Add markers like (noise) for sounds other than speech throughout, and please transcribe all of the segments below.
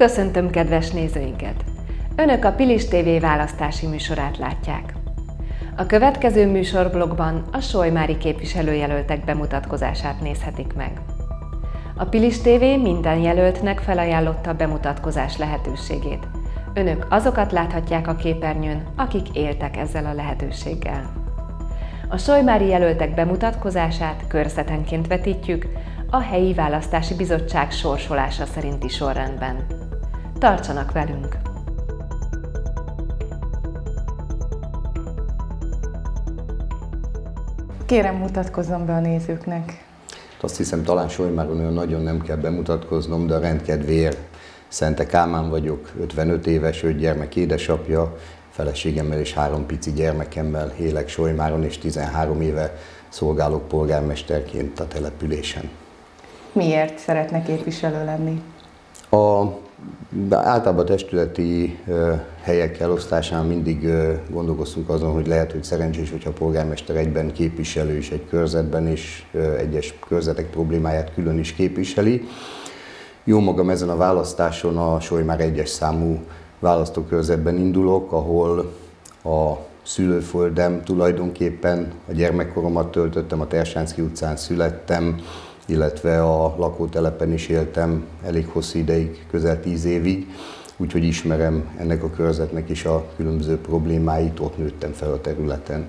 Köszöntöm kedves nézőinket! Önök a Pilis TV választási műsorát látják. A következő műsorblogban a Solymári képviselőjelöltek bemutatkozását nézhetik meg. A Pilis TV minden jelöltnek felajánlotta a bemutatkozás lehetőségét. Önök azokat láthatják a képernyőn, akik éltek ezzel a lehetőséggel. A Solymári jelöltek bemutatkozását körzetenként vetítjük, a helyi választási bizottság sorsolása szerinti sorrendben. Tartsanak velünk! Kérem, mutatkozzon be a nézőknek. Azt hiszem, talán Solymáron olyan nagyon nem kell bemutatkoznom, de a rendkedvéért Szente Kálmán vagyok, 55 éves, öt gyermek édesapja, feleségemmel és három pici gyermekemmel élek Solymáron, és 13 éve szolgálok polgármesterként a településen. Miért szeretne képviselő lenni? A, általában a testületi helyek elosztásán mindig gondolkoztunk azon, hogy lehet, hogy szerencsés, hogyha a polgármester egyben képviselő is egy körzetben, és egyes körzetek problémáját külön is képviseli. Jó magam ezen a választáson a Solymár egyes számú választókörzetben indulok, ahol a szülőföldem tulajdonképpen a gyermekkoromat töltöttem, a Tersánszki utcán születtem, illetve a lakótelepen is éltem elég hosszú ideig, közel tíz évig, úgyhogy ismerem ennek a körzetnek is a különböző problémáit, ott nőttem fel a területen.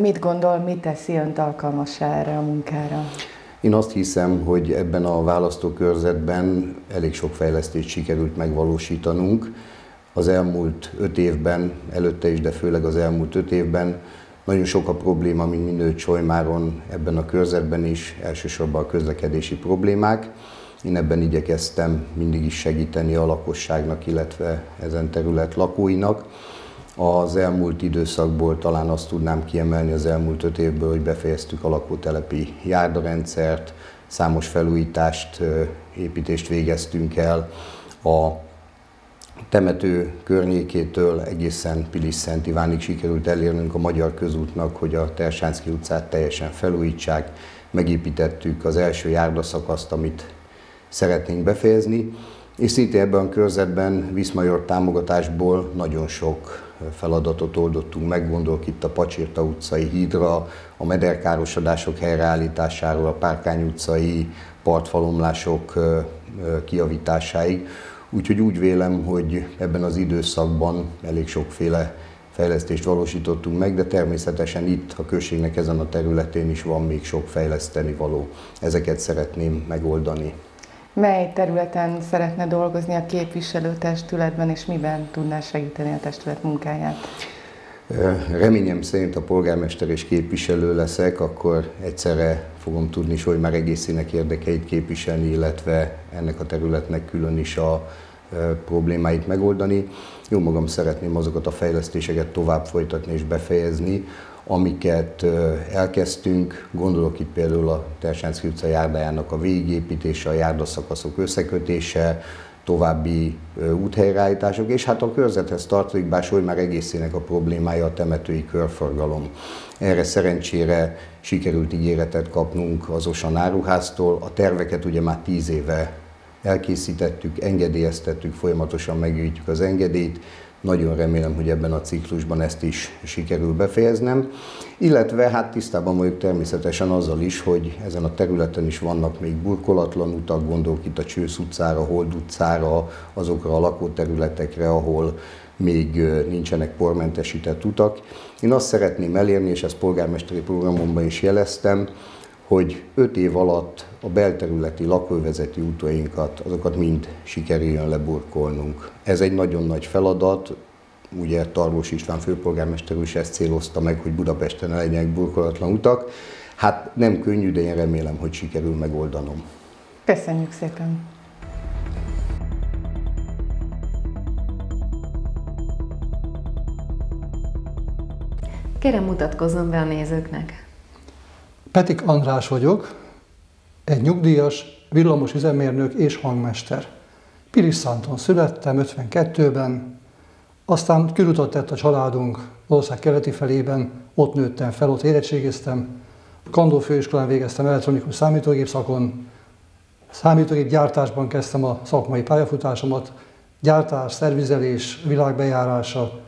Mit gondol, mit teszi önt alkalmassá erre a munkára? Én azt hiszem, hogy ebben a választókörzetben elég sok fejlesztést sikerült megvalósítanunk. Az elmúlt öt évben, előtte is, de főleg az elmúlt öt évben nagyon sok a probléma, mint minőtt Solymáron ebben a körzetben is, elsősorban a közlekedési problémák. Én ebben igyekeztem mindig is segíteni a lakosságnak, illetve ezen terület lakóinak. Az elmúlt időszakból talán azt tudnám kiemelni az elmúlt öt évből, hogy befejeztük a lakótelepi járdarendszert, számos felújítást, építést végeztünk el. A temető környékétől egészen Pilis Szent Ivánig sikerült elérnünk a Magyar Közútnak, hogy a Tersánszki utcát teljesen felújítsák. Megépítettük az első járdaszakaszt, amit szeretnénk befejezni, és szintén ebben a körzetben Viszmajor támogatásból nagyon sok feladatot oldottunk meg, gondolok itt a Pacsirta utcai hídra, a mederkárosodások helyreállításáról, a Párkány utcai partfalomlások kiavításáig. Úgyhogy úgy vélem, hogy ebben az időszakban elég sokféle fejlesztést valósítottunk meg, de természetesen itt a községnek ezen a területén is van még sok fejleszteni való. Ezeket szeretném megoldani. Mely területen szeretne dolgozni a képviselőtestületben, és miben tudná segíteni a testület munkáját? Reményem szerint a polgármester és képviselő leszek, akkor egyszerre fogom tudni hogy már egészének érdekeit képviselni, illetve ennek a területnek külön is a problémáit megoldani. Jó magam szeretném azokat a fejlesztéseket tovább folytatni és befejezni, amiket elkezdtünk, gondolok itt például a Tersánszki utca járdájának a végépítése, a járdaszakaszok összekötése, további úthelyreállítások, és hát a körzethez tartozik, bár már egészének a problémája a temetői körforgalom. Erre szerencsére sikerült ígéretet kapnunk az Osan áruháztól, a terveket ugye már tíz éve elkészítettük, engedélyeztettük, folyamatosan meggyűjtjük az engedélyt, nagyon remélem, hogy ebben a ciklusban ezt is sikerül befejeznem. Illetve hát tisztában vagyok természetesen azzal is, hogy ezen a területen is vannak még burkolatlan utak, gondolok itt a Csősz utcára, Hold utcára, azokra a lakóterületekre, ahol még nincsenek pormentesített utak. Én azt szeretném elérni, és ezt polgármesteri programomban is jeleztem, hogy öt év alatt a belterületi lakóvezeti útainkat, azokat mind sikerüljön leburkolnunk. Ez egy nagyon nagy feladat, ugye Tarvós István főpolgármester is ezt célozta meg, hogy Budapesten legyenek burkolatlan utak. Hát nem könnyű, de én remélem, hogy sikerül megoldanom. Köszönjük szépen! Kérem mutatkozzon be a nézőknek! Petik András vagyok, egy nyugdíjas, villamos üzemérnök és hangmester. Piris Szánton születtem 52-ben, aztán kürutat tett a családunk ország keleti felében, ott nőttem fel, ott érettségiztem, Kandó főiskolán végeztem elektronikus számítógép szakon, Számítógép gyártásban kezdtem a szakmai pályafutásomat, gyártás, szervizelés, világbejárása,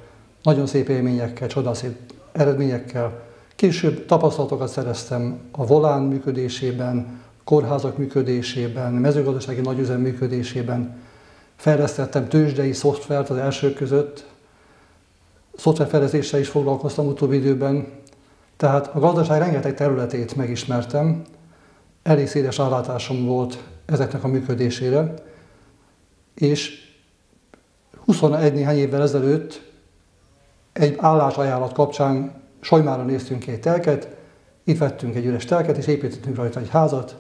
nagyon szép élményekkel, csodaszép eredményekkel. Később tapasztalatokat szereztem a volán működésében, kórházak működésében, mezőgazdasági nagyüzem működésében. Fejlesztettem tőzsdei szoftvert az elsők között, szoftverfejlesztéssel is foglalkoztam utóbbi időben, tehát a gazdaság rengeteg területét megismertem, elég széles állátásom volt ezeknek a működésére, és 21 néhány évvel ezelőtt egy állásajánlat kapcsán Sajmára néztünk ki egy telket, itt vettünk egy üres telket, és építettünk rajta egy házat.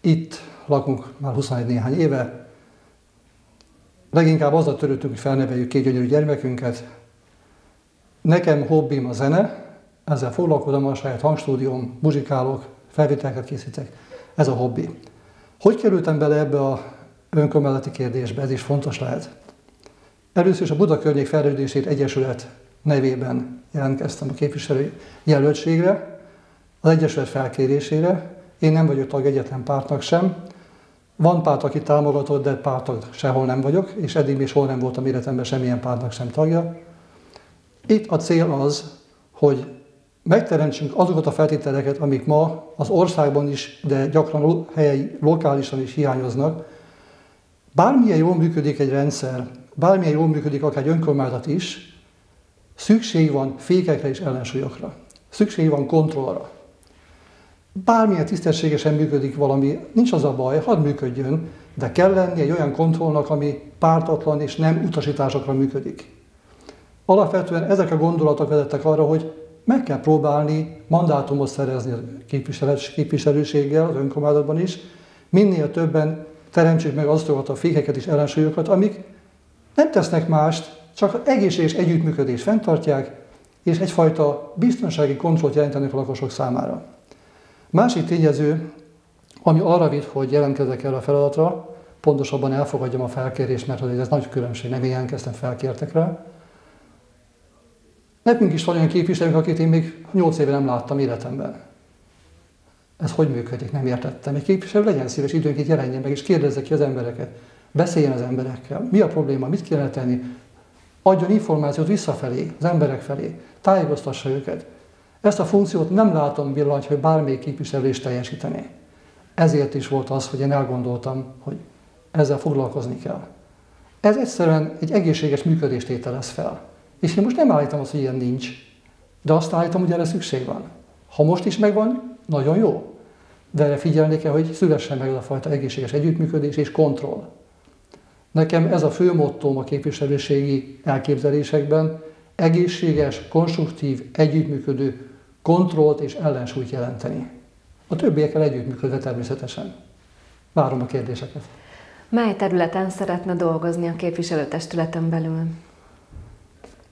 Itt lakunk már 21 néhány éve. Leginkább azzal törődtünk, hogy felneveljük két gyönyörű gyermekünket. Nekem hobbim a zene, ezzel foglalkozom, a saját hangstúdióm, muzsikálok, felvételeket készítek. Ez a hobbi. Hogy kerültem bele ebbe a önkormányzati kérdésbe? Ez is fontos lehet. Először is a Buda Környék Fejlődését Egyesület nevében jelentkeztem a képviselő jelöltségre, az Egyesület felkérésére. Én nem vagyok tag egyetlen pártnak sem. Van párt, aki támogatott, de pártag sehol nem vagyok, és eddig még soha nem voltam életemben semmilyen pártnak sem tagja. Itt a cél az, hogy megteremtsünk azokat a feltételeket, amik ma az országban is, de gyakran helyi, lokálisan is hiányoznak. Bármilyen jól működik egy rendszer, bármilyen jól működik akár egy önkormányzat is, szükség van fékekre és ellensúlyokra. Szükség van kontrollra. Bármilyen tisztességesen működik valami, nincs az a baj, hadd működjön, de kell lenni egy olyan kontrollnak, ami pártatlan és nem utasításokra működik. Alapvetően ezek a gondolatok vezettek arra, hogy meg kell próbálni mandátumot szerezni a képviselőséggel, az önkormányzatban is, minél többen teremtsük meg azokat a fékeket és ellensúlyokat, amik nem tesznek mást, csak egészséges együttműködés fenntartják, és egyfajta biztonsági kontrollt jelentenek a lakosok számára. Másik tényező, ami arra vitt, hogy jelentkezek erre a feladatra, pontosabban elfogadjam a felkérést, mert ez nagy különbség, nem én jelentkeztem, felkértek rá. Nekünk is van olyan képviselők, akit én még 8 éve nem láttam életemben. Ez hogy működik? Nem értettem. Egy képviselő legyen szíves időnként jelenjen meg, és kérdezze ki az embereket. Beszéljen az emberekkel. Mi a probléma? Mit kéne tenni? Adjon információt visszafelé, az emberek felé. Tájékoztassa őket. Ezt a funkciót nem látom villany, hogy bármelyik képviselő is. Ezért is volt az, hogy én elgondoltam, hogy ezzel foglalkozni kell. Ez egyszerűen egy egészséges működést ételez fel. És én most nem állítom azt, hogy ilyen nincs, de azt állítom, hogy erre szükség van. Ha most is megvan, nagyon jó. De erre figyelni kell, hogy szülessen meg ez a fajta egészséges együttműködés és kontroll. Nekem ez a fő mottóm a képviselőségi elképzelésekben, egészséges, konstruktív, együttműködő kontrollt és ellensúlyt jelenteni. A többiekkel együttműködve természetesen. Várom a kérdéseket. Mely területen szeretne dolgozni a képviselőtestületen belül?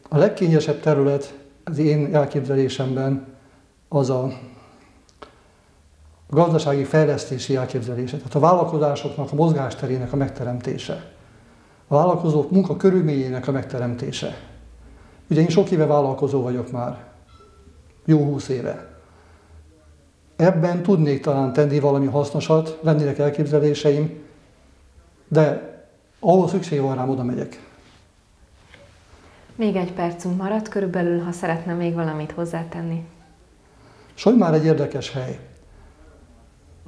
A legkényesebb terület az én elképzelésemben az a gazdasági fejlesztési elképzelése, tehát a vállalkozásoknak a mozgásterének a megteremtése a vállalkozók munka körülményének a megteremtése. Ugye én sok éve vállalkozó vagyok már, jó húsz éve. Ebben tudnék talán tenni valami hasznosat, lennének elképzeléseim, de ahol szükség van rám, oda megyek. Még egy percünk maradt körülbelül, ha szeretne még valamit hozzátenni. Soly már egy érdekes hely.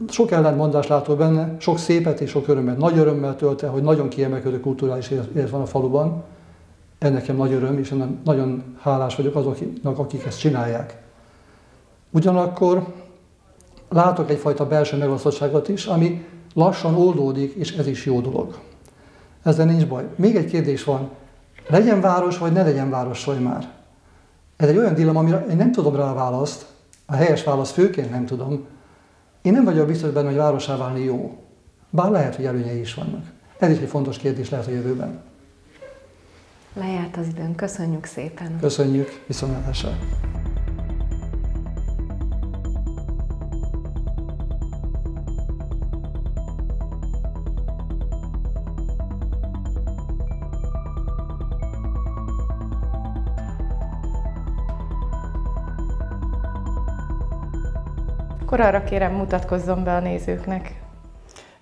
Sok ellentmondás látó benne, sok szépet és sok örömet. Nagy örömmel tölt el, hogy nagyon kiemelkedő kulturális élet van a faluban. Ennek nekem nagy öröm, és nagyon hálás vagyok azoknak, akik ezt csinálják. Ugyanakkor látok egyfajta belső megosztottságot is, ami lassan oldódik, és ez is jó dolog. Ezzel nincs baj. Még egy kérdés van. Legyen város, vagy ne legyen város már? Ez egy olyan dilemma, amire én nem tudom rá a választ, a helyes választ főként nem tudom, én nem vagyok biztos benne, hogy városá válni jó. Bár lehet, hogy előnyei is vannak. Ez is egy fontos kérdés lehet a jövőben. Lejárt az időn. Köszönjük szépen. Köszönjük. Viszontlátásra. Akkor arra kérem, mutatkozzon be a nézőknek.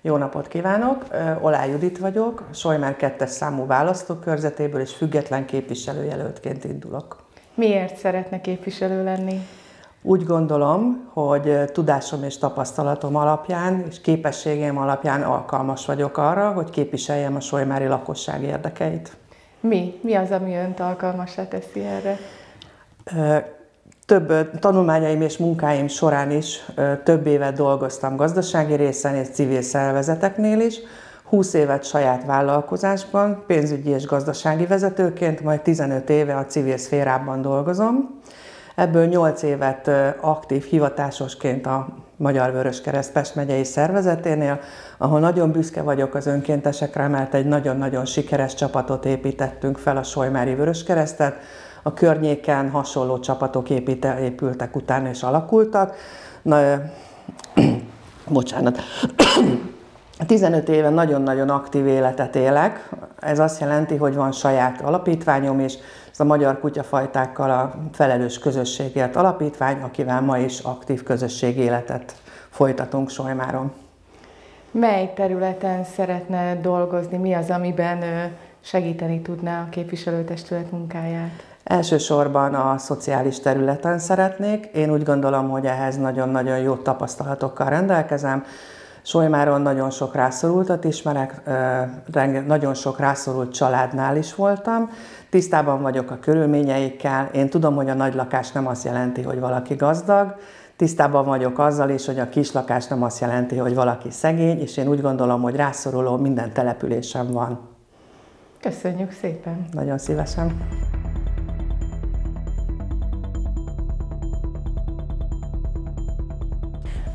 Jó napot kívánok! Olá Judit vagyok, Sojmár 2 számú választókörzetéből és független képviselőjelöltként indulok. Miért szeretne képviselő lenni? Úgy gondolom, hogy tudásom és tapasztalatom alapján és képességem alapján alkalmas vagyok arra, hogy képviseljem a solymári lakosság érdekeit. Mi? Mi az, ami önt alkalmasá teszi erre? Több tanulmányaim és munkáim során is több évet dolgoztam gazdasági részen és civil szervezeteknél is, 20 évet saját vállalkozásban, pénzügyi és gazdasági vezetőként, majd 15 éve a civil szférában dolgozom. Ebből 8 évet aktív hivatásosként a Magyar Vöröskereszt Pest megyei szervezeténél, ahol nagyon büszke vagyok az önkéntesekre, mert egy nagyon-nagyon sikeres csapatot építettünk fel a Solymári Vöröskeresztet, a környéken hasonló csapatok építe, épültek utána és alakultak. Na, (clears throat) bocsánat. (clears throat) 15 éve nagyon-nagyon aktív életet élek. Ez azt jelenti, hogy van saját alapítványom is, ez a Magyar Kutyafajtákkal a Felelős Közösségért Alapítvány, akivel ma is aktív közösségéletet folytatunk Solymáron. Mely területen szeretne dolgozni? Mi az, amiben segíteni tudná a képviselőtestület munkáját? Elsősorban a szociális területen szeretnék. Én úgy gondolom, hogy ehhez nagyon-nagyon jó tapasztalatokkal rendelkezem. Solymáron nagyon sok rászorultat ismerek, nagyon sok rászorult családnál is voltam. Tisztában vagyok a körülményeikkel. Én tudom, hogy a nagy lakás nem azt jelenti, hogy valaki gazdag. Tisztában vagyok azzal is, hogy a kis lakás nem azt jelenti, hogy valaki szegény, és én úgy gondolom, hogy rászoruló minden településem van. Köszönjük szépen! Nagyon szívesen!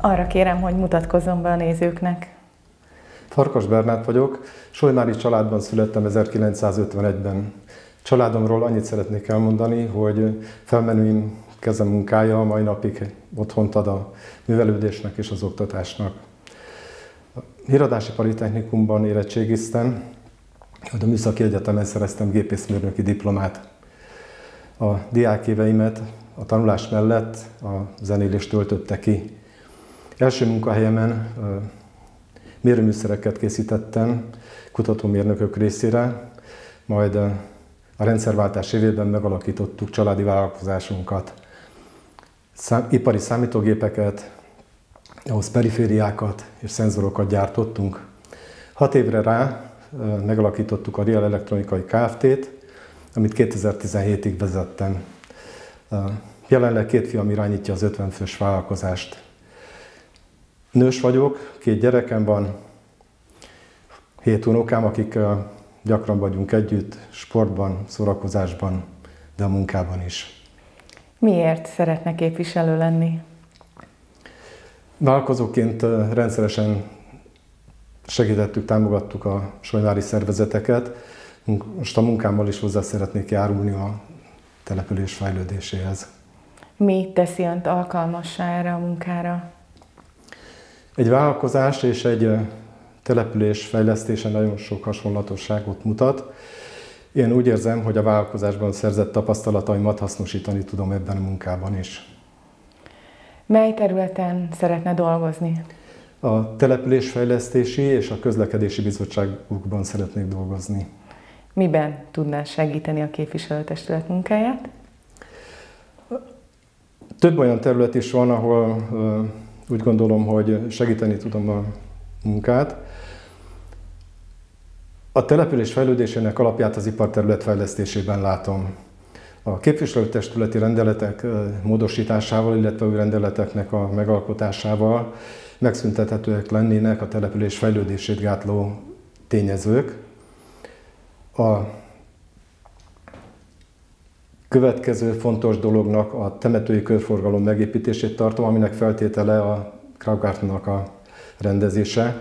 Arra kérem, hogy mutatkozzon be a nézőknek. Farkas Bernát vagyok, Solymári családban születtem 1951-ben. Családomról annyit szeretnék elmondani, hogy felmenőim kezemunkája mai napig otthont ad a művelődésnek és az oktatásnak. A Híradási Politechnikumban érettségiztem, a Műszaki Egyetemen szereztem gépészmérnöki diplomát. A diákéveimet a tanulás mellett a zenélés töltötte ki. Első munkahelyemen mérőműszereket készítettem kutatómérnökök részére, majd a rendszerváltás évében megalakítottuk családi vállalkozásunkat. Ipari számítógépeket, ahhoz perifériákat és szenzorokat gyártottunk. Hat évre rá megalakítottuk a Real Elektronikai Kft-t, amit 2017-ig vezettem. Jelenleg két fiam irányítja az 50 fős vállalkozást. Nős vagyok, két gyerekem van, hét unokám, akik gyakran vagyunk együtt, sportban, szórakozásban, de a munkában is. Miért szeretne képviselő lenni? Vállalkozóként rendszeresen segítettük, támogattuk a sojnári szervezeteket. Most a munkámmal is hozzá szeretnék járulni a település fejlődéséhez. Mi teszi önt alkalmassá erre a munkára? Egy vállalkozás és egy település fejlesztése nagyon sok hasonlatosságot mutat. Én úgy érzem, hogy a vállalkozásban szerzett tapasztalataimat hasznosítani tudom ebben a munkában is. Mely területen szeretne dolgozni? A településfejlesztési és a közlekedési bizottságokban szeretnék dolgozni. Miben tudná segíteni a képviselőtestület munkáját? Több olyan terület is van, ahol úgy gondolom, hogy segíteni tudom a munkát. A település fejlődésének alapját az iparterület fejlesztésében látom. A képviselőtestületi rendeletek módosításával, illetve új rendeleteknek a megalkotásával megszüntethetőek lennének a település fejlődését gátló tényezők. A következő fontos dolognak a temetői körforgalom megépítését tartom, aminek feltétele a Kraugartnak a rendezése.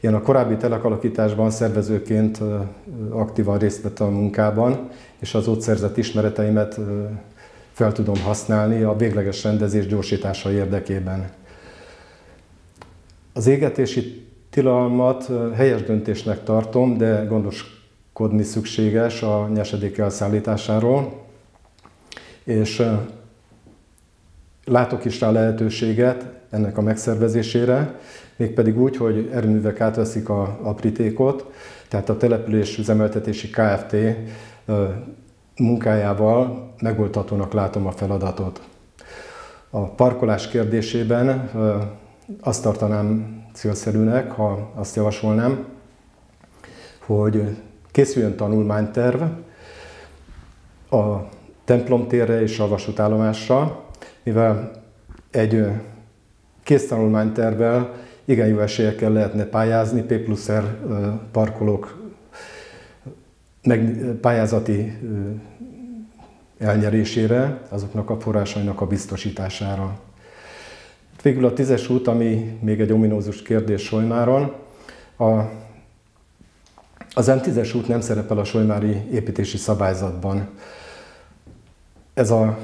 Én a korábbi telekalakításban szervezőként aktívan részt vettem a munkában, és az ott szerzett ismereteimet fel tudom használni a végleges rendezés gyorsítása érdekében. Az égetési tilalmat helyes döntésnek tartom, de gondoskodni szükséges a nyesedék elszállításáról és látok is rá lehetőséget ennek a megszervezésére, mégpedig úgy, hogy erőművek átveszik a, aprítékot, tehát a település üzemeltetési Kft. munkájával megoldhatónak látom a feladatot. A parkolás kérdésében azt tartanám célszerűnek, ha azt javasolnám, hogy készüljön tanulmányterv a templomtérre és a vasútállomásra, mivel egy kész tanulmánytervvel igen jó esélyekkel lehetne pályázni, P plusz R parkolók pályázati elnyerésére, azoknak a forrásainak a biztosítására. Végül a tízes út, ami még egy ominózus kérdés Solymáron, a, az M10-es út nem szerepel a Solymári építési szabályzatban. Ez a,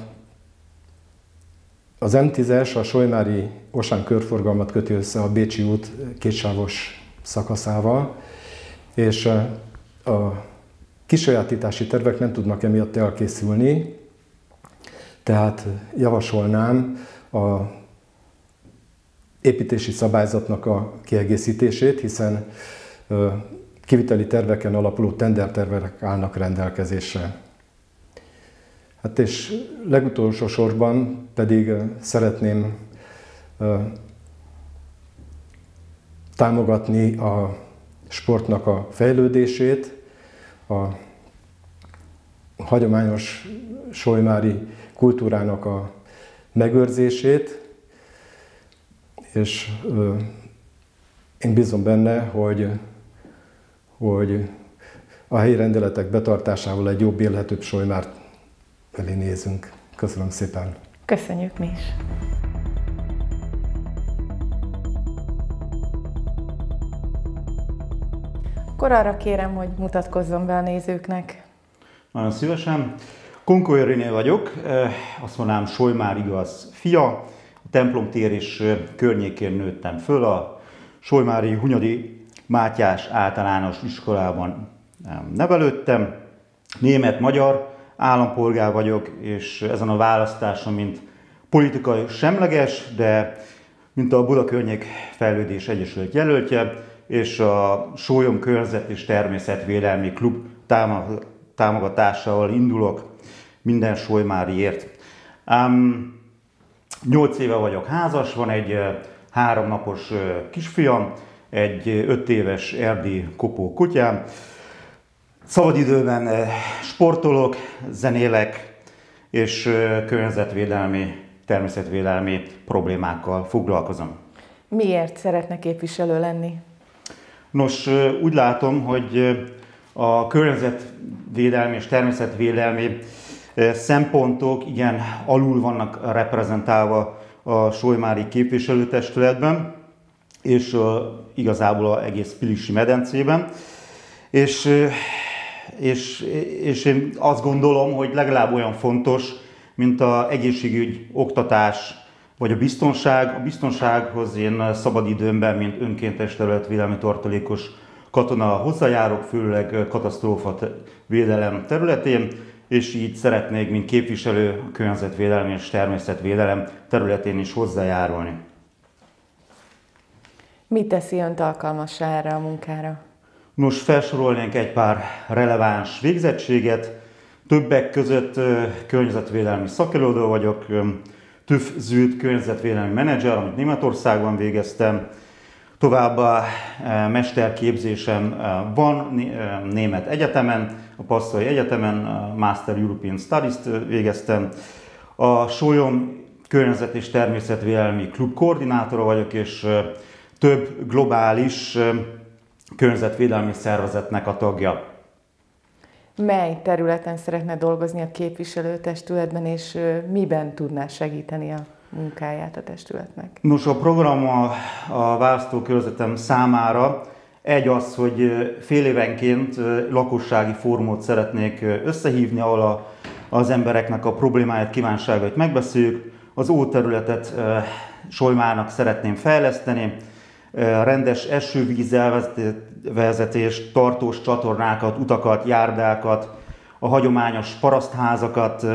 az M10-es a Solymári Osán körforgalmat köti össze a Bécsi út kétsávos szakaszával, és a kisajátítási tervek nem tudnak emiatt elkészülni, tehát javasolnám a építési szabályzatnak a kiegészítését, hiszen kiviteli terveken alapuló tendertervek állnak rendelkezésre. Hát és legutolsó sorban pedig szeretném támogatni a sportnak a fejlődését, a hagyományos solymári kultúrának a megőrzését, és én bízom benne, hogy, hogy a helyi rendeletek betartásával egy jobb, élhetőbb solymárt elé nézünk. Köszönöm szépen! Köszönjük mi is! Akkor arra kérem, hogy mutatkozzon be a nézőknek. Nagyon szívesen. Kunkó vagyok, azt mondanám Solymár igaz fia. A templom tér és környékén nőttem föl, a Solymári Hunyadi Mátyás általános iskolában nevelődtem. Német-magyar állampolgár vagyok, és ezen a választáson, mint politikai semleges, de mint a Buda Környék Fejlődés Egyesület jelöltje, és a Sólyom Körzet és Természetvédelmi Klub támogatásával indulok minden Sólymáriért. Um, 8 éve vagyok házas, van egy háromnapos kisfiam, egy öt éves erdi kopó kutyám. Szabadidőben sportolok, zenélek, és környezetvédelmi, természetvédelmi problémákkal foglalkozom. Miért szeretne képviselő lenni? Nos, úgy látom, hogy a környezetvédelmi és természetvédelmi szempontok igen alul vannak reprezentálva a Solymári képviselőtestületben, és igazából az egész Pilisi medencében. És, és, és én azt gondolom, hogy legalább olyan fontos, mint az egészségügy, oktatás, vagy a biztonság. A biztonsághoz én szabadidőmben, mint önkéntes területvédelmi tartalékos katona hozzájárok, főleg katasztrófa védelem területén, és így szeretnék, mint képviselő a környezetvédelmi és természetvédelem területén is hozzájárulni. Mi teszi önt alkalmassá erre a munkára? Nos, felsorolnénk egy pár releváns végzettséget. Többek között környezetvédelmi szakélődő vagyok, TÜV Zűd környezetvédelmi menedzser, amit Németországban végeztem. Továbbá mesterképzésem van német egyetemen, a Passzai Egyetemen, Master European Studies-t végeztem. A Sólyom környezet és természetvédelmi klub koordinátora vagyok, és több globális környezetvédelmi szervezetnek a tagja mely területen szeretne dolgozni a képviselőtestületben, és miben tudná segíteni a munkáját a testületnek? Nos, a program a, a választókörzetem számára egy az, hogy fél évenként lakossági fórumot szeretnék összehívni, ahol a, az embereknek a problémáját, kívánságait megbeszéljük. Az óterületet Solymának szeretném fejleszteni, rendes esővíz vezetés, tartós csatornákat, utakat, járdákat, a hagyományos parasztházakat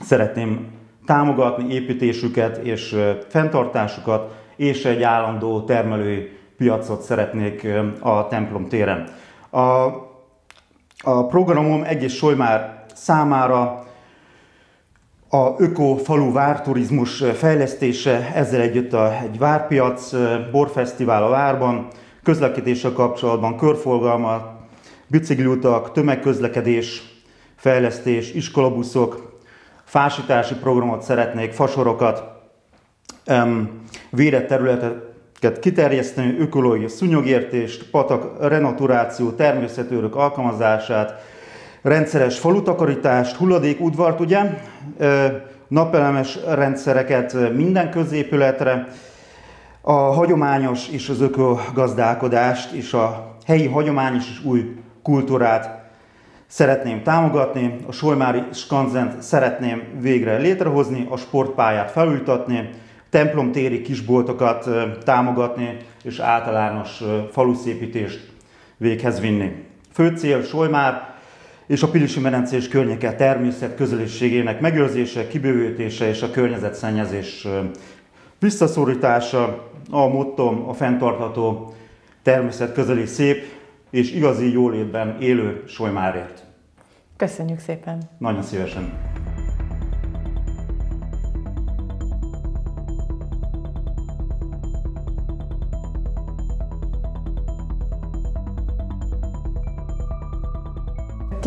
szeretném támogatni építésüket és fenntartásukat, és egy állandó termelői piacot szeretnék a templom téren. A, a programom egész Solymár számára a öko falu várturizmus fejlesztése, ezzel együtt a, egy várpiac, borfesztivál a várban, közlekedéssel kapcsolatban körforgalma, bicikliutak, tömegközlekedés, fejlesztés, iskolabuszok, fásítási programot szeretnék, fasorokat, védett területeket kiterjeszteni, ökológiai szúnyogértést, patak renaturáció, természetőrök alkalmazását, rendszeres falutakarítást, hulladékudvart, ugye, napelemes rendszereket minden középületre, a hagyományos és az ökogazdálkodást és a helyi hagyományos és új kultúrát szeretném támogatni, a Solymári Skanzent szeretném végre létrehozni, a sportpályát felújtatni, templomtéri kisboltokat támogatni, és általános faluszépítést véghez vinni. Fő cél Solymár és a Pilisi Medencés környéke természet közösségének megőrzése, kibővítése és a környezetszennyezés visszaszorítása, a mottom a fenntartható természet közeli szép és igazi jólétben élő Solymárért. Köszönjük szépen! Nagyon szívesen!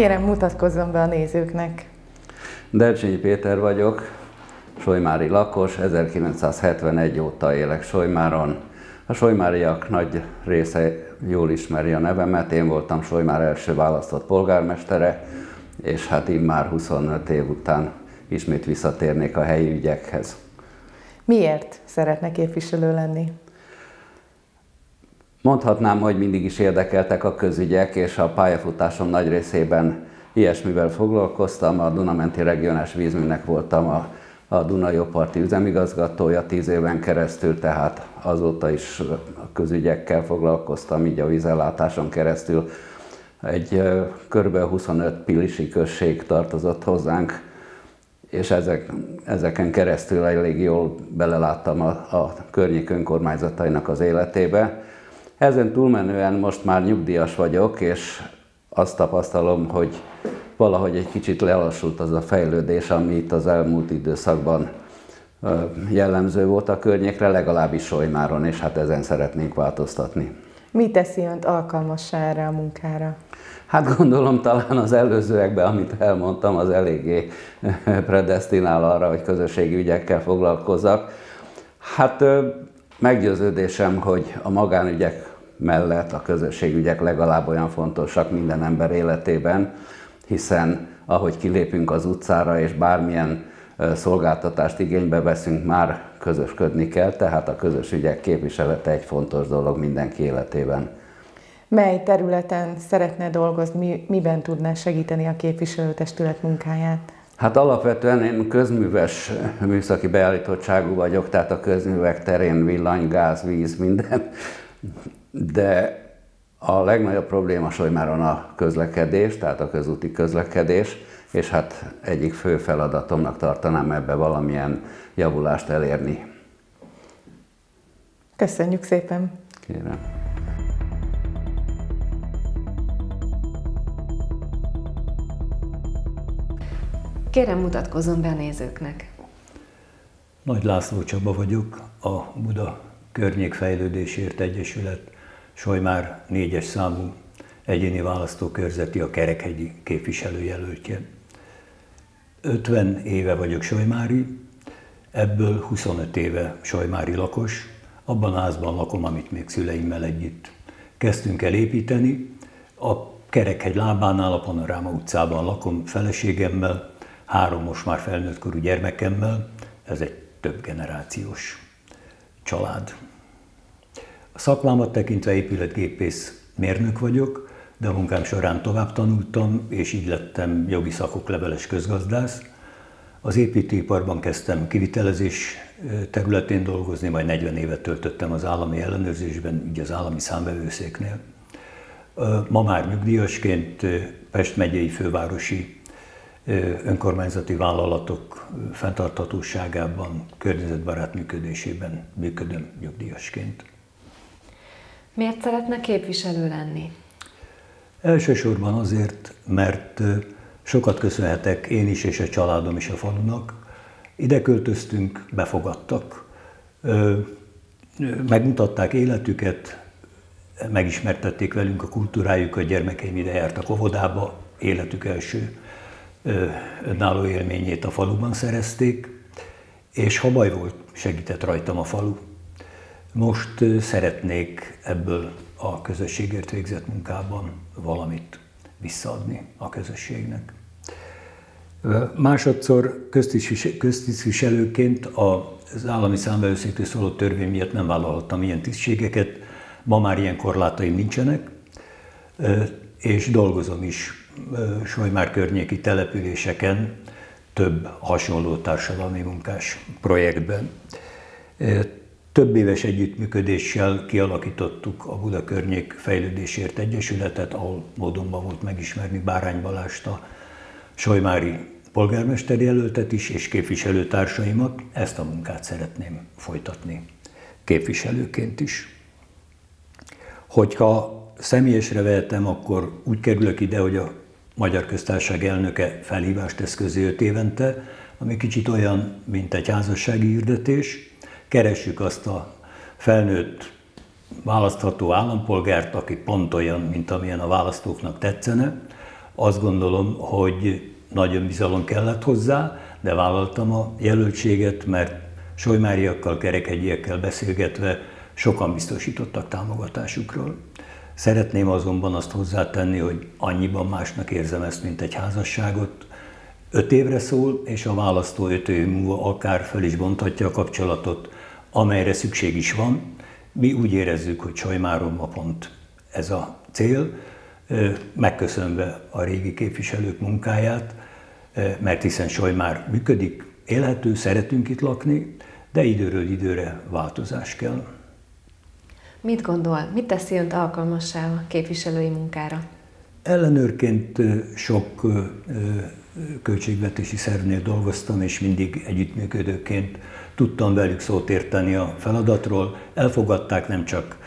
Kérem, mutatkozzon be a nézőknek. Dercsényi Péter vagyok, Solymári lakos, 1971 óta élek Solymáron. A solymáriak nagy része jól ismeri a nevemet, én voltam Solymár első választott polgármestere, és hát immár 25 év után ismét visszatérnék a helyi ügyekhez. Miért szeretne képviselő lenni? Mondhatnám, hogy mindig is érdekeltek a közügyek, és a pályafutásom nagy részében ilyesmivel foglalkoztam. A Dunamenti Regionális Vízműnek voltam a, a Dunajoparti üzemigazgatója tíz éven keresztül, tehát azóta is közügyekkel foglalkoztam, így a vízellátáson keresztül. Egy kb. 25 pilisi község tartozott hozzánk, és ezek, ezeken keresztül elég jól beleláttam a, a környék önkormányzatainak az életébe. Ezen túlmenően most már nyugdíjas vagyok, és azt tapasztalom, hogy valahogy egy kicsit lelassult az a fejlődés, ami itt az elmúlt időszakban jellemző volt a környékre, legalábbis Solymáron, és hát ezen szeretnénk változtatni. Mi teszi önt alkalmassá erre a munkára? Hát gondolom talán az előzőekben, amit elmondtam, az eléggé (laughs) predestinál arra, hogy közösségi ügyekkel foglalkozzak. Hát meggyőződésem, hogy a magánügyek mellett a közösségügyek legalább olyan fontosak minden ember életében, hiszen ahogy kilépünk az utcára, és bármilyen szolgáltatást igénybe veszünk, már közösködni kell, tehát a közös ügyek képviselete egy fontos dolog mindenki életében. Mely területen szeretne dolgozni, miben tudná segíteni a képviselőtestület munkáját? Hát alapvetően én közműves műszaki beállítottságú vagyok, tehát a közművek terén villany, gáz, víz, minden de a legnagyobb probléma Solymáron a közlekedés, tehát a közúti közlekedés, és hát egyik fő feladatomnak tartanám ebbe valamilyen javulást elérni. Köszönjük szépen! Kérem. Kérem, mutatkozzon be a nézőknek. Nagy László Csaba vagyok, a Buda Környékfejlődésért Egyesület Solymár négyes számú egyéni választókörzeti a Kerekhegyi képviselőjelöltje. 50 éve vagyok Solymári, ebből 25 éve Solymári lakos, abban a házban lakom, amit még szüleimmel együtt kezdtünk el építeni. A Kerekhegy lábánál, a Panoráma utcában lakom feleségemmel, három most már felnőttkorú gyermekemmel, ez egy több generációs család. Szakmámat tekintve épületgépész mérnök vagyok, de a munkám során tovább tanultam, és így lettem jogi szakok leveles közgazdász. Az építőiparban kezdtem kivitelezés területén dolgozni, majd 40 évet töltöttem az állami ellenőrzésben, így az állami számvevőszéknél. Ma már nyugdíjasként Pest megyei fővárosi önkormányzati vállalatok fenntarthatóságában, környezetbarát működésében működöm nyugdíjasként. Miért szeretne képviselő lenni? Elsősorban azért, mert sokat köszönhetek én is és a családom is a falunak. Ide költöztünk, befogadtak, megmutatták életüket, megismertették velünk a kultúrájukat, gyermekeim ide jártak óvodába, életük első önálló élményét a faluban szerezték, és ha baj volt, segített rajtam a falu. Most szeretnék ebből a közösségért végzett munkában valamit visszaadni a közösségnek. Másodszor köztisztviselőként az állami számbevőszéktől szóló törvény miatt nem vállalhattam ilyen tisztségeket, ma már ilyen korlátaim nincsenek, és dolgozom is Solymár környéki településeken, több hasonló társadalmi munkás projektben. Több éves együttműködéssel kialakítottuk a Buda Környék Fejlődésért Egyesületet, ahol módonban volt megismerni Bárány Balást, a Solymári polgármester jelöltet is, és képviselőtársaimat. Ezt a munkát szeretném folytatni képviselőként is. Hogyha személyesre vehetem, akkor úgy kerülök ide, hogy a Magyar Köztársaság elnöke felhívást tesz közé öt évente, ami kicsit olyan, mint egy házassági hirdetés. Keressük azt a felnőtt választható állampolgárt, aki pont olyan, mint amilyen a választóknak tetszene. Azt gondolom, hogy nagy önbizalom kellett hozzá, de vállaltam a jelöltséget, mert solymáriakkal, kerekhegyiekkel beszélgetve sokan biztosítottak támogatásukról. Szeretném azonban azt hozzátenni, hogy annyiban másnak érzem ezt, mint egy házasságot. Öt évre szól, és a választó öt év múlva akár fel is bonthatja a kapcsolatot, amelyre szükség is van. Mi úgy érezzük, hogy Sajmáron ma pont ez a cél, megköszönve a régi képviselők munkáját, mert hiszen Sajmár működik, élhető, szeretünk itt lakni, de időről időre változás kell. Mit gondol, mit teszi önt alkalmassá a képviselői munkára? Ellenőrként sok költségvetési szervnél dolgoztam, és mindig együttműködőként tudtam velük szót érteni a feladatról. Elfogadták nem csak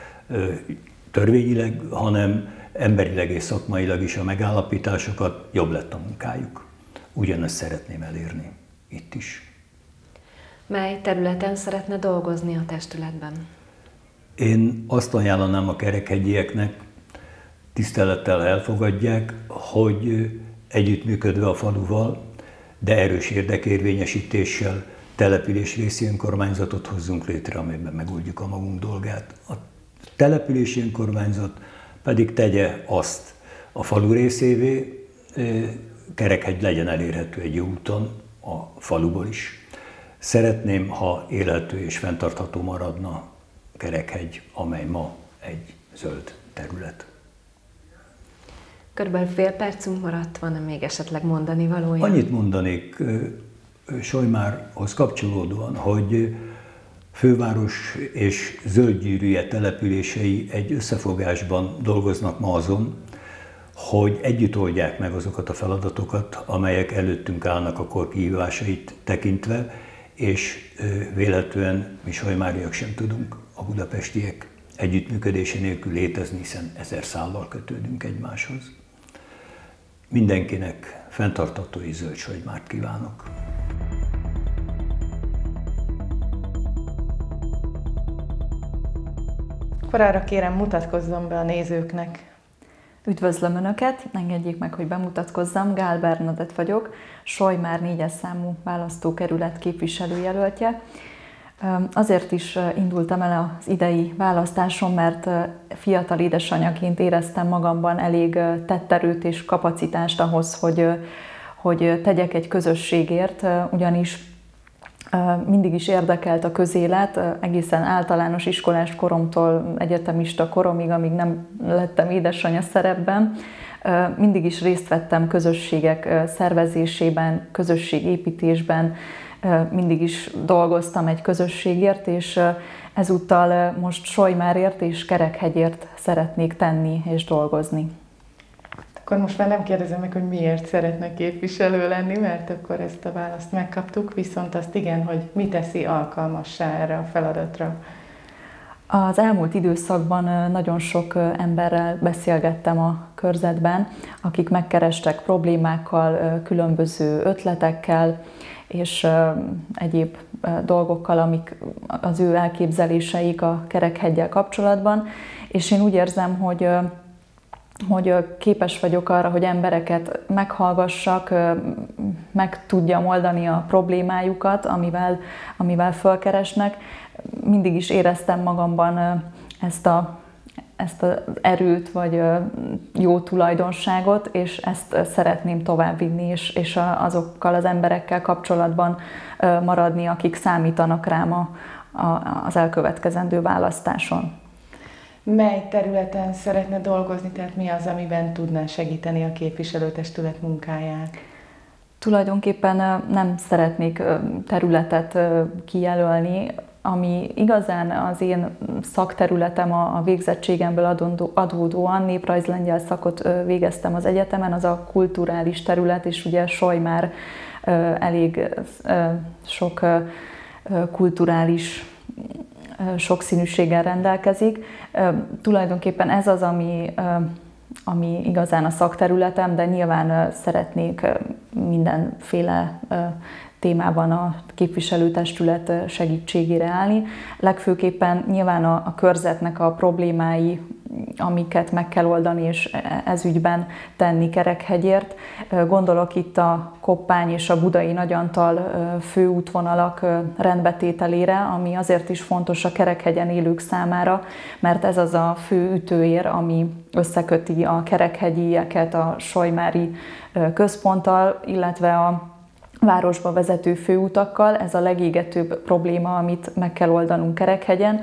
törvényileg, hanem emberileg és szakmailag is a megállapításokat, jobb lett a munkájuk. Ugyanezt szeretném elérni itt is. Mely területen szeretne dolgozni a testületben? Én azt ajánlanám a kerekhegyieknek, tisztelettel elfogadják, hogy együttműködve a faluval, de erős érdekérvényesítéssel település részi önkormányzatot hozzunk létre, amiben megoldjuk a magunk dolgát. A települési önkormányzat pedig tegye azt a falu részévé, Kerekhegy legyen elérhető egy úton a faluból is. Szeretném, ha élhető és fenntartható maradna Kerekhegy, amely ma egy zöld terület. Körülbelül fél percünk maradt, van-e még esetleg mondani valója? Annyit mondanék Solymárhoz kapcsolódóan, hogy főváros és zöldgyűrűje települései egy összefogásban dolgoznak ma azon, hogy együtt oldják meg azokat a feladatokat, amelyek előttünk állnak a kor kihívásait tekintve, és véletlenül mi Solymáriak sem tudunk a budapestiek együttműködése nélkül létezni, hiszen ezer szállal kötődünk egymáshoz. Mindenkinek fenntartató és zöld Solymárt kívánok! Akkor arra kérem, mutatkozzon be a nézőknek. Üdvözlöm Önöket, engedjék meg, hogy bemutatkozzam. Gál Bernadett vagyok, Sojmár négyes számú választókerület képviselőjelöltje. Azért is indultam el az idei választáson, mert fiatal édesanyaként éreztem magamban elég tetterőt és kapacitást ahhoz, hogy, hogy tegyek egy közösségért, ugyanis mindig is érdekelt a közélet, egészen általános iskolás koromtól egyetemista koromig, amíg nem lettem édesanyja szerepben. Mindig is részt vettem közösségek szervezésében, közösségépítésben, mindig is dolgoztam egy közösségért, és ezúttal most Solymárért és Kerekhegyért szeretnék tenni és dolgozni. Akkor most már nem kérdezem meg, hogy miért szeretne képviselő lenni, mert akkor ezt a választ megkaptuk, viszont azt igen, hogy mi teszi alkalmassá erre a feladatra. Az elmúlt időszakban nagyon sok emberrel beszélgettem a körzetben, akik megkerestek problémákkal, különböző ötletekkel és egyéb dolgokkal, amik az ő elképzeléseik a kerekhegyel kapcsolatban, és én úgy érzem, hogy hogy képes vagyok arra, hogy embereket meghallgassak, meg tudjam oldani a problémájukat, amivel, amivel fölkeresnek. Mindig is éreztem magamban ezt a ezt az erőt, vagy jó tulajdonságot, és ezt szeretném továbbvinni, és, és azokkal az emberekkel kapcsolatban maradni, akik számítanak rám a, a, az elkövetkezendő választáson. Mely területen szeretne dolgozni, tehát mi az, amiben tudná segíteni a képviselőtestület munkáját? Tulajdonképpen nem szeretnék területet kijelölni, ami igazán az én szakterületem a, végzettségemből adódóan, néprajz szakot végeztem az egyetemen, az a kulturális terület, és ugye Soly már elég sok kulturális sokszínűséggel rendelkezik. Tulajdonképpen ez az, ami, ami igazán a szakterületem, de nyilván szeretnék mindenféle témában a képviselőtestület segítségére állni. Legfőképpen nyilván a, a körzetnek a problémái, amiket meg kell oldani, és e, ez ügyben tenni Kerekhegyért. Gondolok itt a Koppány és a Budai Nagyantal főútvonalak rendbetételére, ami azért is fontos a Kerekhegyen élők számára, mert ez az a fő ütőér, ami összeköti a kerekhegyieket a Sojmári központtal, illetve a városba vezető főutakkal. Ez a legégetőbb probléma, amit meg kell oldanunk Kerekhegyen.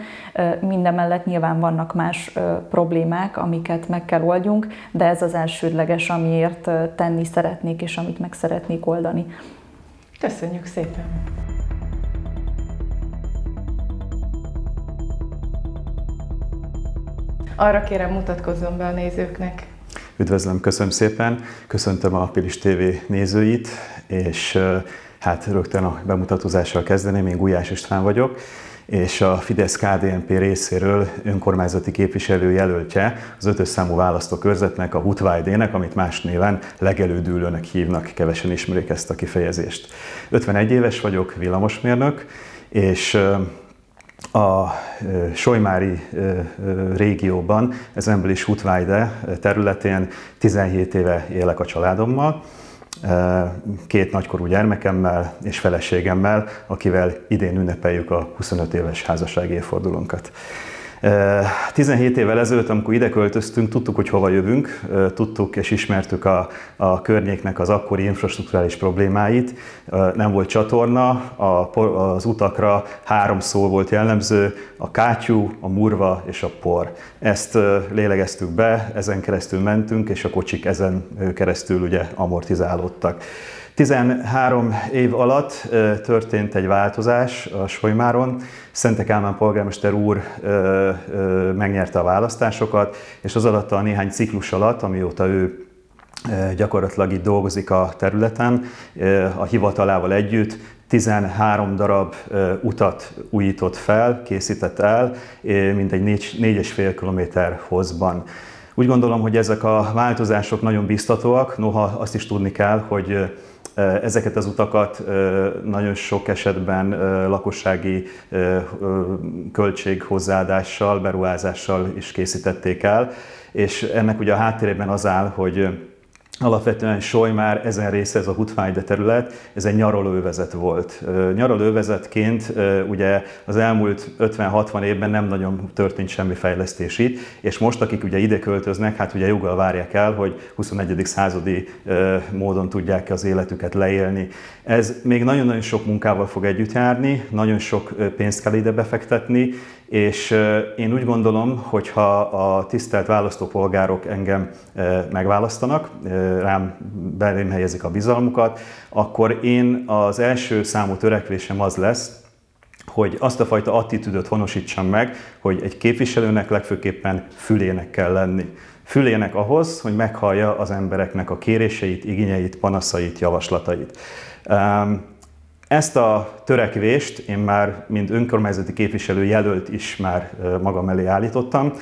Mindemellett nyilván vannak más problémák, amiket meg kell oldjunk, de ez az elsődleges, amiért tenni szeretnék, és amit meg szeretnék oldani. Köszönjük szépen! Arra kérem, mutatkozzon be a nézőknek. Üdvözlöm, köszönöm szépen. Köszöntöm a Pilis TV nézőit, és hát rögtön a bemutatózással kezdeném. Én Gulyás István vagyok, és a fidesz KDNP részéről önkormányzati képviselő jelöltje az ötös számú választókörzetnek, a Hutvájdének, amit más néven legelődülőnek hívnak, kevesen ismerik ezt a kifejezést. 51 éves vagyok, villamosmérnök, és a Sojmári régióban, ezen belül is Hutvájde területén 17 éve élek a családommal, két nagykorú gyermekemmel és feleségemmel, akivel idén ünnepeljük a 25 éves házassági évfordulónkat. 17 évvel ezelőtt, amikor ide költöztünk, tudtuk, hogy hova jövünk, tudtuk és ismertük a, a környéknek az akkori infrastruktúrális problémáit. Nem volt csatorna, a, az utakra három szó volt jellemző, a kátyú, a murva és a por. Ezt lélegeztük be, ezen keresztül mentünk, és a kocsik ezen keresztül ugye amortizálódtak. 13 év alatt történt egy változás a Solymáron. Szentek Álmán polgármester úr megnyerte a választásokat, és az alatt a néhány ciklus alatt, amióta ő gyakorlatilag itt dolgozik a területen, a hivatalával együtt 13 darab utat újított fel, készített el, mintegy 4,5 km hozban. Úgy gondolom, hogy ezek a változások nagyon biztatóak, noha azt is tudni kell, hogy Ezeket az utakat nagyon sok esetben lakossági költség hozzáadással, beruházással is készítették el, és ennek ugye a háttérében az áll, hogy Alapvetően Soly már ezen része, ez a Hutfájde terület, ez egy nyaralóövezet volt. Nyaralóövezetként ugye az elmúlt 50-60 évben nem nagyon történt semmi fejlesztés itt, és most akik ugye ide költöznek, hát ugye joggal várják el, hogy 21. századi módon tudják az életüket leélni. Ez még nagyon-nagyon sok munkával fog együtt járni, nagyon sok pénzt kell ide befektetni, és én úgy gondolom, hogy ha a tisztelt választópolgárok engem megválasztanak, rám belém helyezik a bizalmukat, akkor én az első számú törekvésem az lesz, hogy azt a fajta attitűdöt honosítsam meg, hogy egy képviselőnek legfőképpen fülének kell lenni fülének ahhoz, hogy meghallja az embereknek a kéréseit, igényeit, panaszait, javaslatait. Ezt a törekvést én már, mint önkormányzati képviselő jelölt is már magam elé állítottam.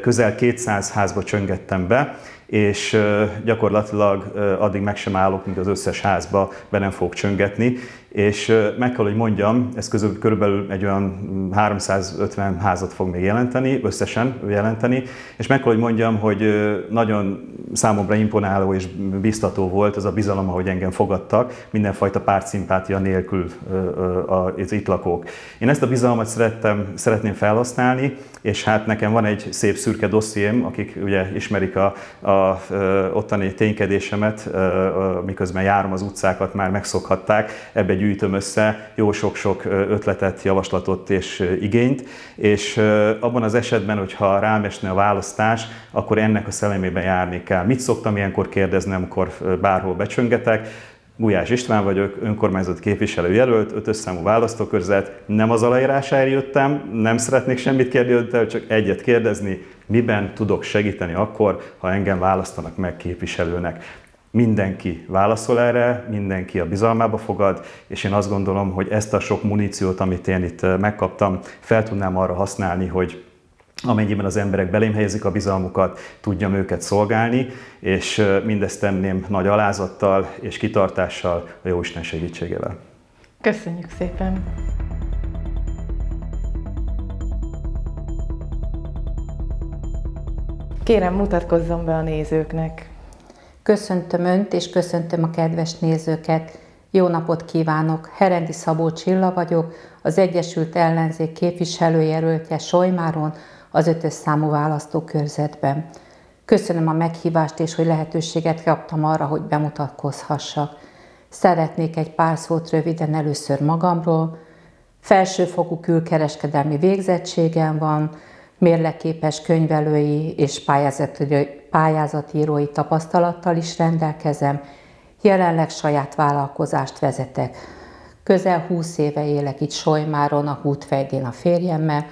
Közel 200 házba csöngettem be, és gyakorlatilag addig meg sem állok, mint az összes házba be nem fog csöngetni, és meg kell, hogy mondjam, ez közül körülbelül egy olyan 350 házat fog még jelenteni, összesen jelenteni, és meg kell, hogy mondjam, hogy nagyon számomra imponáló és biztató volt az a bizalom, ahogy engem fogadtak, mindenfajta pártszimpátia nélkül az itt lakók. Én ezt a bizalmat szerettem, szeretném felhasználni, és hát nekem van egy szép szürke dossziém, akik ugye ismerik a, a, a ottani ténykedésemet, miközben járom az utcákat, már megszokhatták, ebbe gyűjtöm össze jó sok-sok ötletet, javaslatot és igényt, és abban az esetben, hogyha rám esne a választás, akkor ennek a szellemében járni kell. Mit szoktam ilyenkor kérdezni, amikor bárhol becsöngetek? Gulyás István vagyok, önkormányzat képviselő jelölt, ötös számú választókörzet, nem az aláírásáért jöttem, nem szeretnék semmit kérdezni, csak egyet kérdezni, miben tudok segíteni akkor, ha engem választanak meg képviselőnek. Mindenki válaszol erre, mindenki a bizalmába fogad, és én azt gondolom, hogy ezt a sok muníciót, amit én itt megkaptam, fel tudnám arra használni, hogy amennyiben az emberek belém helyezik a bizalmukat, tudjam őket szolgálni, és mindezt tenném nagy alázattal és kitartással a Jóisten segítségével. Köszönjük szépen! Kérem, mutatkozzon be a nézőknek. Köszöntöm Önt, és köszöntöm a kedves nézőket. Jó napot kívánok! Herendi Szabó Csilla vagyok, az Egyesült Ellenzék képviselőjelöltje Solymáron, az ötös számú választókörzetben. Köszönöm a meghívást, és hogy lehetőséget kaptam arra, hogy bemutatkozhassak. Szeretnék egy pár szót röviden először magamról. Felsőfokú külkereskedelmi végzettségem van, mérleképes könyvelői és pályázatírói tapasztalattal is rendelkezem, jelenleg saját vállalkozást vezetek. Közel 20 éve élek itt Solymáron, a Hútfejdén a férjemmel,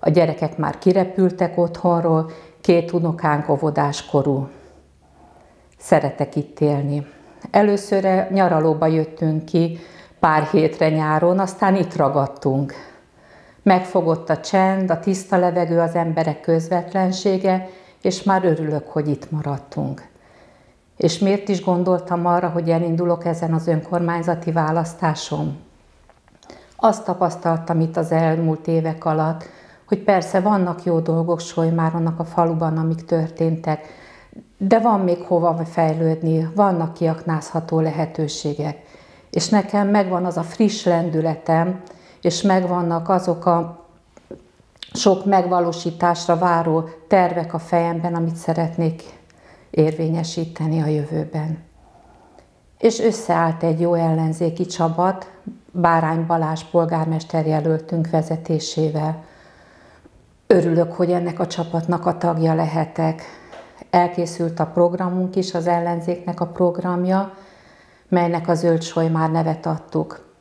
a gyerekek már kirepültek otthonról, két unokánk óvodáskorú. Szeretek itt élni. Először nyaralóba jöttünk ki pár hétre nyáron, aztán itt ragadtunk. Megfogott a csend, a tiszta levegő, az emberek közvetlensége, és már örülök, hogy itt maradtunk. És miért is gondoltam arra, hogy elindulok ezen az önkormányzati választáson? Azt tapasztaltam itt az elmúlt évek alatt, hogy persze vannak jó dolgok Solymáronnak a faluban, amik történtek, de van még hova fejlődni, vannak kiaknázható lehetőségek. És nekem megvan az a friss lendületem, és megvannak azok a sok megvalósításra váró tervek a fejemben, amit szeretnék érvényesíteni a jövőben. És összeállt egy jó ellenzéki csapat, Bárány Balázs polgármester jelöltünk vezetésével. Örülök, hogy ennek a csapatnak a tagja lehetek. Elkészült a programunk is, az ellenzéknek a programja, melynek a Zöld már nevet adtuk.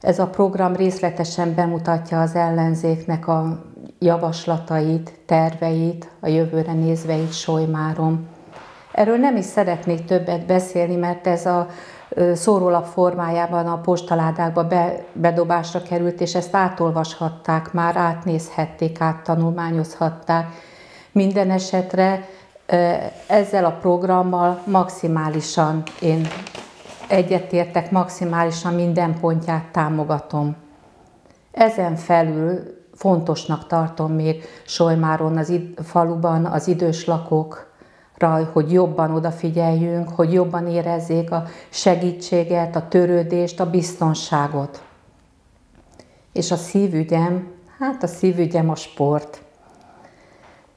Ez a program részletesen bemutatja az ellenzéknek a javaslatait, terveit, a jövőre nézve itt Solymárom. Erről nem is szeretnék többet beszélni, mert ez a szórólap formájában a postaládákba be, bedobásra került, és ezt átolvashatták már, átnézhették, áttanulmányozhatták. Minden esetre ezzel a programmal maximálisan én egyetértek, maximálisan minden pontját támogatom. Ezen felül fontosnak tartom még Solymáron az id- faluban az idős lakók hogy jobban odafigyeljünk, hogy jobban érezzék a segítséget, a törődést, a biztonságot. És a szívügyem, hát a szívügyem a sport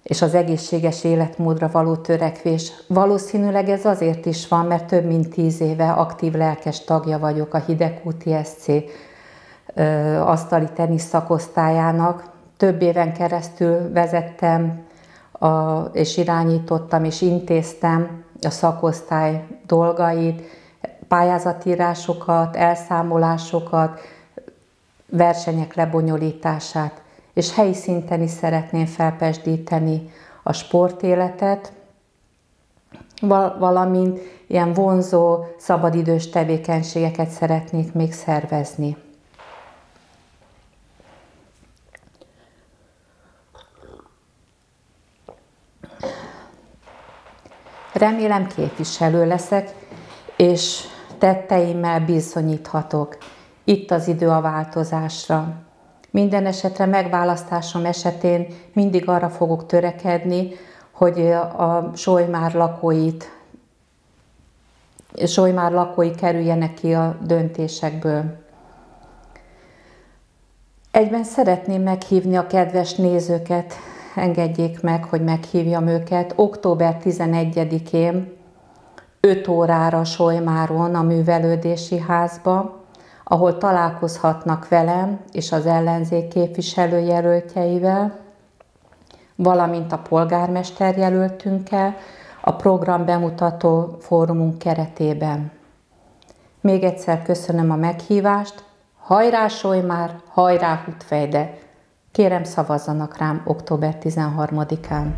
és az egészséges életmódra való törekvés. Valószínűleg ez azért is van, mert több mint tíz éve aktív lelkes tagja vagyok a Hidegkúti SC asztali tenisz szakosztályának. Több éven keresztül vezettem a, és irányítottam és intéztem a szakosztály dolgait, pályázatírásokat, elszámolásokat, versenyek lebonyolítását, és helyi szinten is szeretném felpesdíteni a sportéletet, valamint ilyen vonzó, szabadidős tevékenységeket szeretnék még szervezni. Remélem képviselő leszek, és tetteimmel bizonyíthatok. Itt az idő a változásra. Minden esetre megválasztásom esetén mindig arra fogok törekedni, hogy a Solymár lakóit, Solymár lakói kerüljenek ki a döntésekből. Egyben szeretném meghívni a kedves nézőket, engedjék meg, hogy meghívjam őket, október 11-én 5 órára Solymáron a művelődési házba, ahol találkozhatnak velem és az ellenzék képviselőjelöltjeivel, valamint a polgármester jelöltünkkel a program bemutató fórumunk keretében. Még egyszer köszönöm a meghívást, hajrá Solymár, hajrá Hutfejde! Kérem szavazzanak rám október 13-án.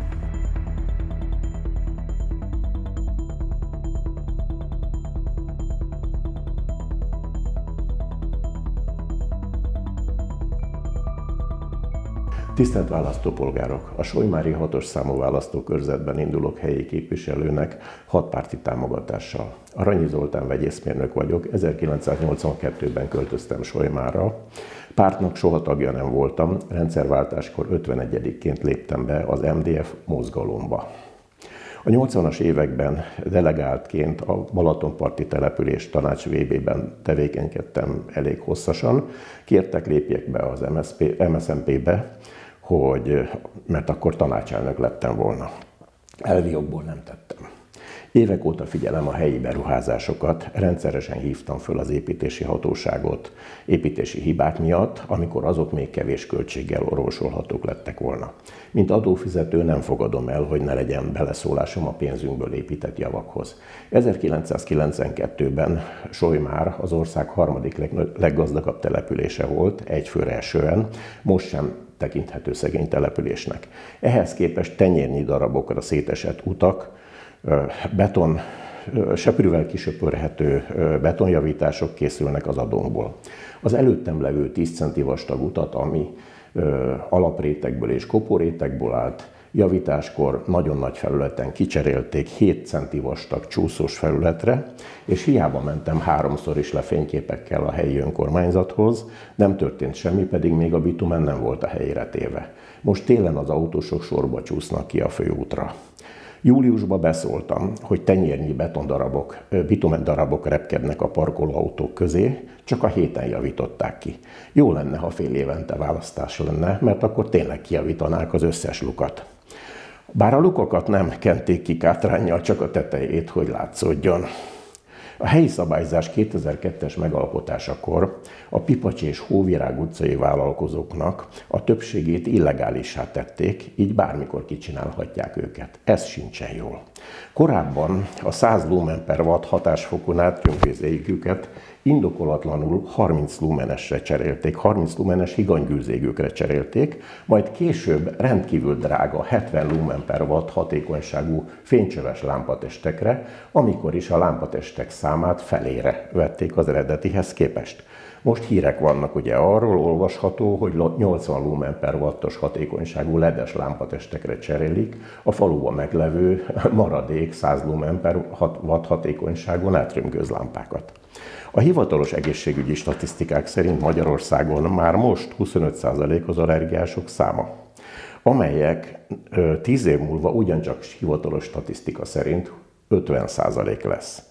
Tisztelt választópolgárok! A Solymári 6-os számú választókörzetben indulok helyi képviselőnek hatpárti támogatással. Aranyi Zoltán vegyészmérnök vagyok, 1982-ben költöztem Solymára. Pártnak soha tagja nem voltam, rendszerváltáskor 51-ként léptem be az MDF mozgalomba. A 80-as években delegáltként a Balatonparti település tanács VB-ben tevékenykedtem elég hosszasan. Kértek lépjek be az MSZP, MSZMP-be, hogy, mert akkor tanácselnök lettem volna. Elvi jogból nem tettem. Évek óta figyelem a helyi beruházásokat, rendszeresen hívtam föl az építési hatóságot építési hibák miatt, amikor azok még kevés költséggel orvosolhatók lettek volna. Mint adófizető nem fogadom el, hogy ne legyen beleszólásom a pénzünkből épített javakhoz. 1992-ben Solymár az ország harmadik leggazdagabb települése volt, egyfőre esően, most sem tekinthető szegény településnek. Ehhez képest tenyérnyi darabokra szétesett utak, beton, söprűvel kisöpörhető betonjavítások készülnek az adónkból. Az előttem levő 10 centi vastag utat, ami alaprétegből és koporétegből állt, javításkor nagyon nagy felületen kicserélték 7 centi vastag csúszós felületre, és hiába mentem háromszor is le fényképekkel a helyi önkormányzathoz, nem történt semmi, pedig még a bitumen nem volt a helyére téve. Most télen az autósok sorba csúsznak ki a főútra. Júliusban beszóltam, hogy tenyérnyi betondarabok, bitumen darabok repkednek a parkolóautók közé, csak a héten javították ki. Jó lenne, ha fél évente választás lenne, mert akkor tényleg kijavítanák az összes lukat. Bár a lukokat nem kenték ki kátrányjal, csak a tetejét, hogy látszódjon. A helyi szabályzás 2002-es megalkotásakor a Pipacs és Hóvirág utcai vállalkozóknak a többségét illegálissá tették, így bármikor kicsinálhatják őket. Ez sincsen jól. Korábban a 100 lumen per watt hatásfokon átgyöngézéjüket indokolatlanul 30 lumenesre cserélték, 30 lumenes higanygőzégőkre cserélték, majd később rendkívül drága 70 lumen per watt hatékonyságú fénycsöves lámpatestekre, amikor is a lámpatestek számát felére vették az eredetihez képest. Most hírek vannak ugye arról, olvasható, hogy 80 lumen per wattos hatékonyságú ledes lámpatestekre cserélik a faluban meglevő maradék 100 lumen per watt hatékonyságú nátriumgőzlámpákat. A hivatalos egészségügyi statisztikák szerint Magyarországon már most 25% az allergiások száma, amelyek 10 év múlva ugyancsak hivatalos statisztika szerint 50% lesz.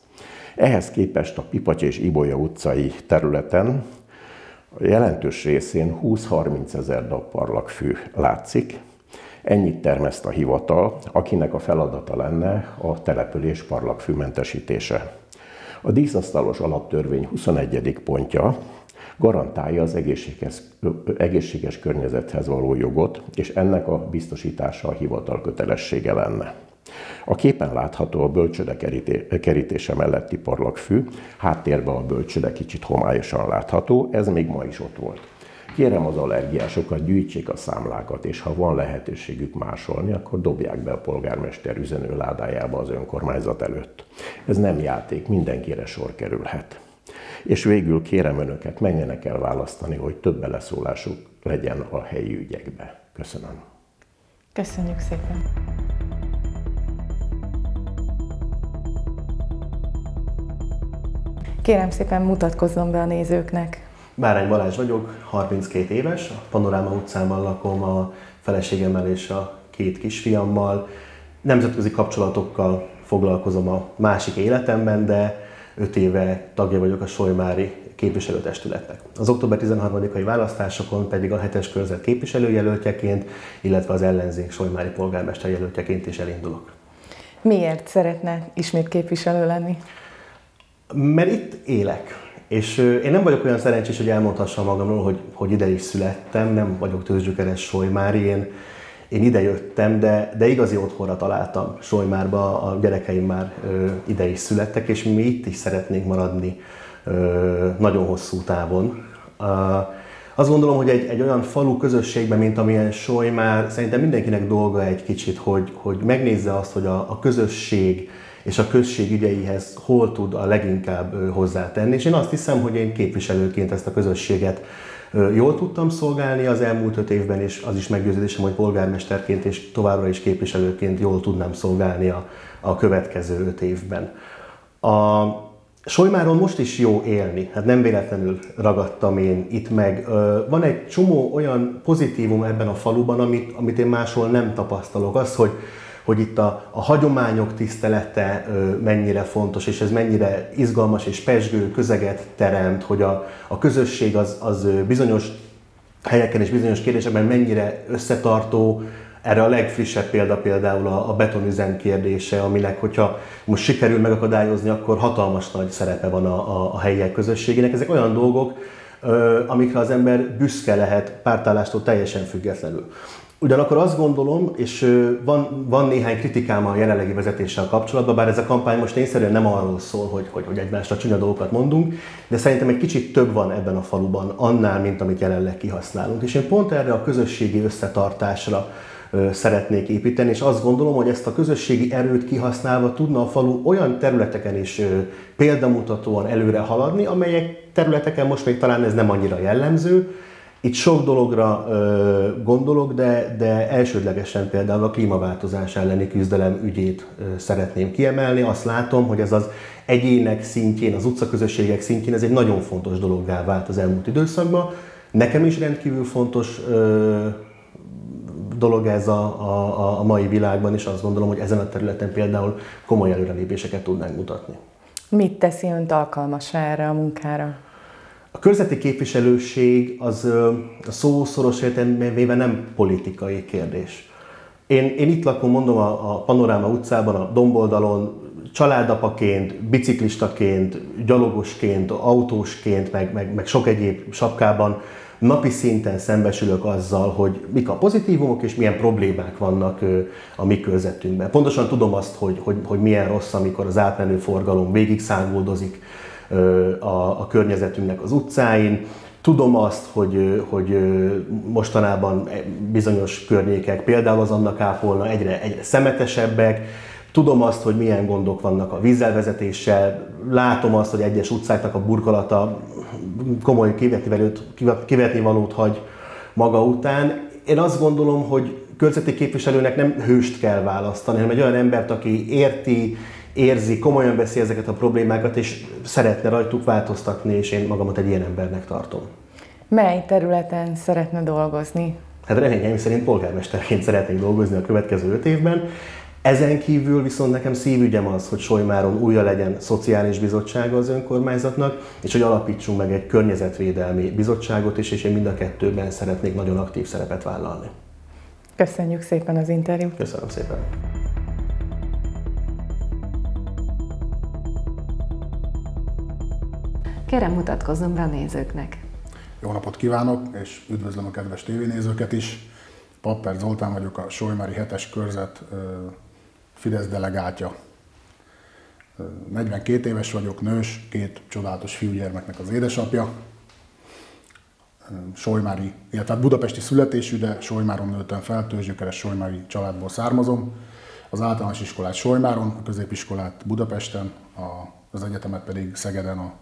Ehhez képest a Pipacs és Ibolya utcai területen a jelentős részén 20-30 ezer darab fű látszik. Ennyit termeszt a hivatal, akinek a feladata lenne a település parlagfűmentesítése. A díszasztalos alaptörvény 21. pontja garantálja az egészséges, egészséges környezethez való jogot, és ennek a biztosítása a hivatal kötelessége lenne. A képen látható a bölcsöde kerítése melletti parlagfű, háttérben a bölcsöde kicsit homályosan látható, ez még ma is ott volt. Kérem az allergiásokat, gyűjtsék a számlákat, és ha van lehetőségük másolni, akkor dobják be a polgármester üzenőládájába az önkormányzat előtt. Ez nem játék, mindenkire sor kerülhet. És végül kérem önöket, menjenek el választani, hogy több beleszólásuk legyen a helyi ügyekbe. Köszönöm. Köszönjük szépen! Kérem szépen mutatkozzon be a nézőknek. Bárány Balázs vagyok, 32 éves, a Panoráma utcában lakom a feleségemmel és a két kisfiammal. Nemzetközi kapcsolatokkal foglalkozom a másik életemben, de 5 éve tagja vagyok a Solymári képviselőtestületnek. Az október 13-ai választásokon pedig a hetes körzet képviselőjelöltjeként, illetve az ellenzék Solymári polgármester jelöltjeként is elindulok. Miért szeretne ismét képviselő lenni? Mert itt élek. És én nem vagyok olyan szerencsés, hogy elmondhassam magamról, hogy, hogy ide is születtem, nem vagyok tőzsgyökeres Solymári, én, én ide jöttem, de, de igazi otthonra találtam Solymárba, a gyerekeim már ö, ide is születtek, és mi itt is szeretnénk maradni ö, nagyon hosszú távon. Uh, azt gondolom, hogy egy, egy olyan falu közösségben, mint amilyen Solymár, szerintem mindenkinek dolga egy kicsit, hogy, hogy megnézze azt, hogy a, a közösség, és a község ügyeihez hol tud a leginkább hozzátenni. És én azt hiszem, hogy én képviselőként ezt a közösséget jól tudtam szolgálni az elmúlt öt évben, és az is meggyőződésem, hogy polgármesterként és továbbra is képviselőként jól tudnám szolgálni a, a következő öt évben. A Solymáron most is jó élni, hát nem véletlenül ragadtam én itt meg. Van egy csomó olyan pozitívum ebben a faluban, amit, amit én máshol nem tapasztalok. Az, hogy hogy itt a, a hagyományok tisztelete mennyire fontos, és ez mennyire izgalmas és pesgő közeget teremt, hogy a, a közösség az, az bizonyos helyeken és bizonyos kérdésekben mennyire összetartó, erre a legfrissebb példa például a, a betonüzem kérdése, aminek, hogyha most sikerül megakadályozni, akkor hatalmas nagy szerepe van a, a, a helyiek közösségének. Ezek olyan dolgok, amikre az ember büszke lehet pártállástól teljesen függetlenül. Ugyanakkor azt gondolom, és van, van néhány kritikám a jelenlegi vezetéssel kapcsolatban, bár ez a kampány most tényszerűen nem arról szól, hogy, hogy, hogy egymásra csúnya dolgokat mondunk, de szerintem egy kicsit több van ebben a faluban annál, mint amit jelenleg kihasználunk. És én pont erre a közösségi összetartásra szeretnék építeni, és azt gondolom, hogy ezt a közösségi erőt kihasználva tudna a falu olyan területeken is példamutatóan előre haladni, amelyek területeken most még talán ez nem annyira jellemző, itt sok dologra ö, gondolok, de, de elsődlegesen például a klímaváltozás elleni küzdelem ügyét ö, szeretném kiemelni. Azt látom, hogy ez az egyének szintjén, az utcaközösségek szintjén ez egy nagyon fontos dologgá vált az elmúlt időszakban. Nekem is rendkívül fontos ö, dolog ez a, a, a mai világban, és azt gondolom, hogy ezen a területen például komoly előrelépéseket tudnánk mutatni. Mit teszi önt alkalmas erre a munkára? A körzeti képviselőség az a szó szoros értelmében nem politikai kérdés. Én, én itt lakom, mondom, a, a Panoráma utcában, a Domboldalon, családapaként, biciklistaként, gyalogosként, autósként, meg, meg, meg sok egyéb sapkában napi szinten szembesülök azzal, hogy mik a pozitívumok és milyen problémák vannak a mi körzetünkben. Pontosan tudom azt, hogy, hogy, hogy milyen rossz, amikor az átmenő forgalom végig szángoldozik a, a környezetünknek az utcáin. Tudom azt, hogy, hogy mostanában bizonyos környékek, például az annak ápolna egyre, egyre szemetesebbek, Tudom azt, hogy milyen gondok vannak a vízzelvezetéssel, látom azt, hogy egyes utcáknak a burkolata komoly kivetni valót hagy maga után. Én azt gondolom, hogy körzeti képviselőnek nem hőst kell választani, hanem egy olyan embert, aki érti, érzi, komolyan veszi ezeket a problémákat, és szeretne rajtuk változtatni, és én magamat egy ilyen embernek tartom. Mely területen szeretne dolgozni? Hát reményeim szerint polgármesterként szeretnék dolgozni a következő öt évben. Ezen kívül viszont nekem szívügyem az, hogy Solymáron újra legyen szociális bizottsága az önkormányzatnak, és hogy alapítsunk meg egy környezetvédelmi bizottságot is, és én mind a kettőben szeretnék nagyon aktív szerepet vállalni. Köszönjük szépen az interjút. Köszönöm szépen. Kérem mutatkozzon be a nézőknek. Jó napot kívánok, és üdvözlöm a kedves tévénézőket is. Papper Zoltán vagyok, a Solymári 7-es körzet Fidesz delegátja. 42 éves vagyok, nős, két csodálatos fiúgyermeknek az édesapja. Solymári, illetve hát budapesti születésű, de Solymáron nőttem fel, tőzsgyökeres Solymári családból származom. Az általános iskolát Solymáron, a középiskolát Budapesten, az egyetemet pedig Szegeden a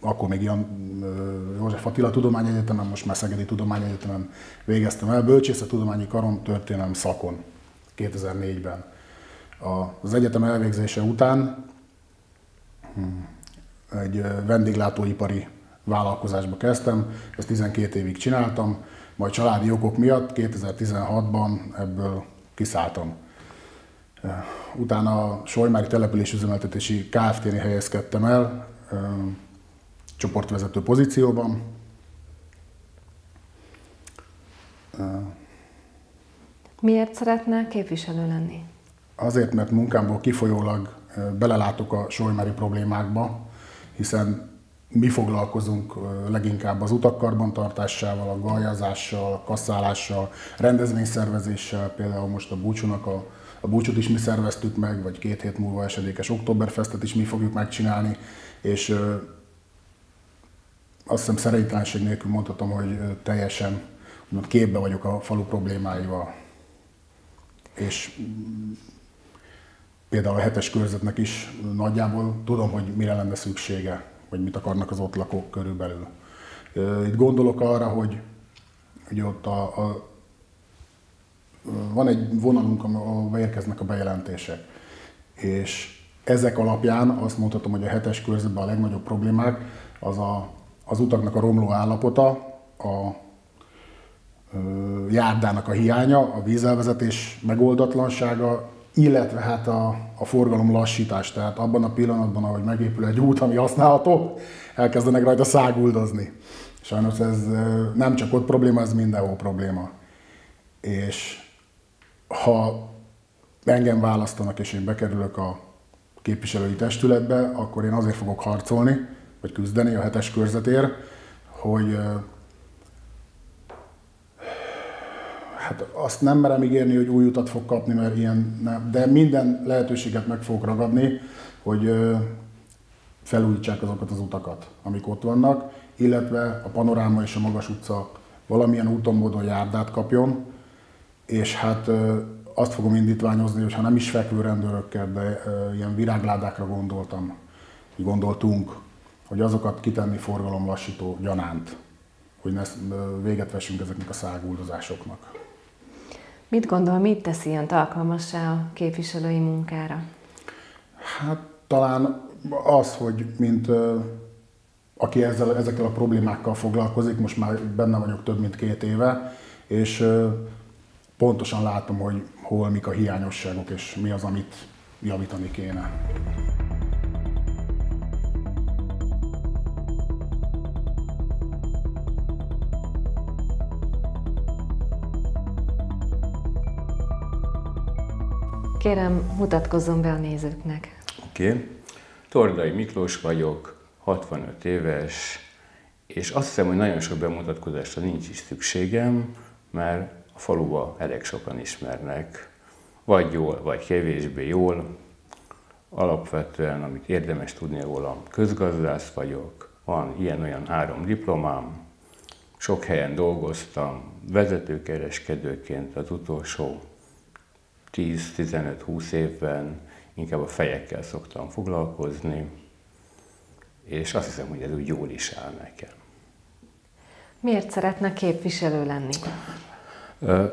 akkor még Jan József Attila Tudományegyetemen, most már Szegedi Tudományegyetemen végeztem el, bölcsészettudományi karon történelem szakon 2004-ben. Az egyetem elvégzése után hmm, egy vendéglátóipari vállalkozásba kezdtem, ezt 12 évig csináltam, majd családi okok miatt 2016-ban ebből kiszálltam. Utána a Solymári településüzemeltetési Kft-nél helyezkedtem el, csoportvezető pozícióban. Miért szeretne képviselő lenni? Azért, mert munkámból kifolyólag belelátok a solymári problémákba, hiszen mi foglalkozunk leginkább az utak karbantartásával, a galjazással, kasszálással, rendezvényszervezéssel, például most a búcsúnak a, a búcsút is mi szerveztük meg, vagy két hét múlva esedékes Oktoberfestet is mi fogjuk megcsinálni, és azt hiszem szerénytelenség nélkül mondhatom, hogy teljesen képbe vagyok a falu problémáival. És például a hetes körzetnek is nagyjából tudom, hogy mire lenne szüksége, vagy mit akarnak az ott lakók körülbelül. Itt gondolok arra, hogy hogy ott a, a, van egy vonalunk, ahol érkeznek a bejelentések, és ezek alapján azt mondhatom, hogy a hetes körzetben a legnagyobb problémák az a, az utaknak a romló állapota, a járdának a hiánya, a vízelvezetés megoldatlansága, illetve hát a, a forgalom lassítás, tehát abban a pillanatban, ahogy megépül egy út, ami használható, elkezdenek rajta száguldozni. Sajnos ez nem csak ott probléma, ez mindenhol probléma. És ha engem választanak, és én bekerülök a képviselői testületbe, akkor én azért fogok harcolni, vagy küzdeni a hetes körzetért, hogy hát azt nem merem ígérni, hogy új utat fog kapni, mert ilyen nem, de minden lehetőséget meg fogok ragadni, hogy felújítsák azokat az utakat, amik ott vannak, illetve a panoráma és a magas utca valamilyen úton, módon járdát kapjon, és hát azt fogom indítványozni, hogy ha nem is fekvő rendőrökkel, de ilyen virágládákra gondoltam, gondoltunk, hogy azokat kitenni forgalomlassító gyanánt, hogy ne véget vessünk ezeknek a száguldozásoknak. Mit gondol, mit teszi ilyen alkalmassá a képviselői munkára? Hát talán az, hogy mint aki ezzel, ezekkel a problémákkal foglalkozik, most már benne vagyok több mint két éve, és pontosan látom, hogy hol mik a hiányosságok, és mi az, amit javítani kéne. Kérem, mutatkozzon be a nézőknek. Oké. Okay. Tordai Miklós vagyok, 65 éves, és azt hiszem, hogy nagyon sok bemutatkozásra nincs is szükségem, mert a faluba elég sokan ismernek, vagy jól, vagy kevésbé jól. Alapvetően, amit érdemes tudni rólam, közgazdász vagyok, van ilyen-olyan három diplomám, sok helyen dolgoztam, vezetőkereskedőként az utolsó 10-15-20 évben inkább a fejekkel szoktam foglalkozni, és azt hiszem, hogy ez úgy jól is áll nekem. Miért szeretne képviselő lenni?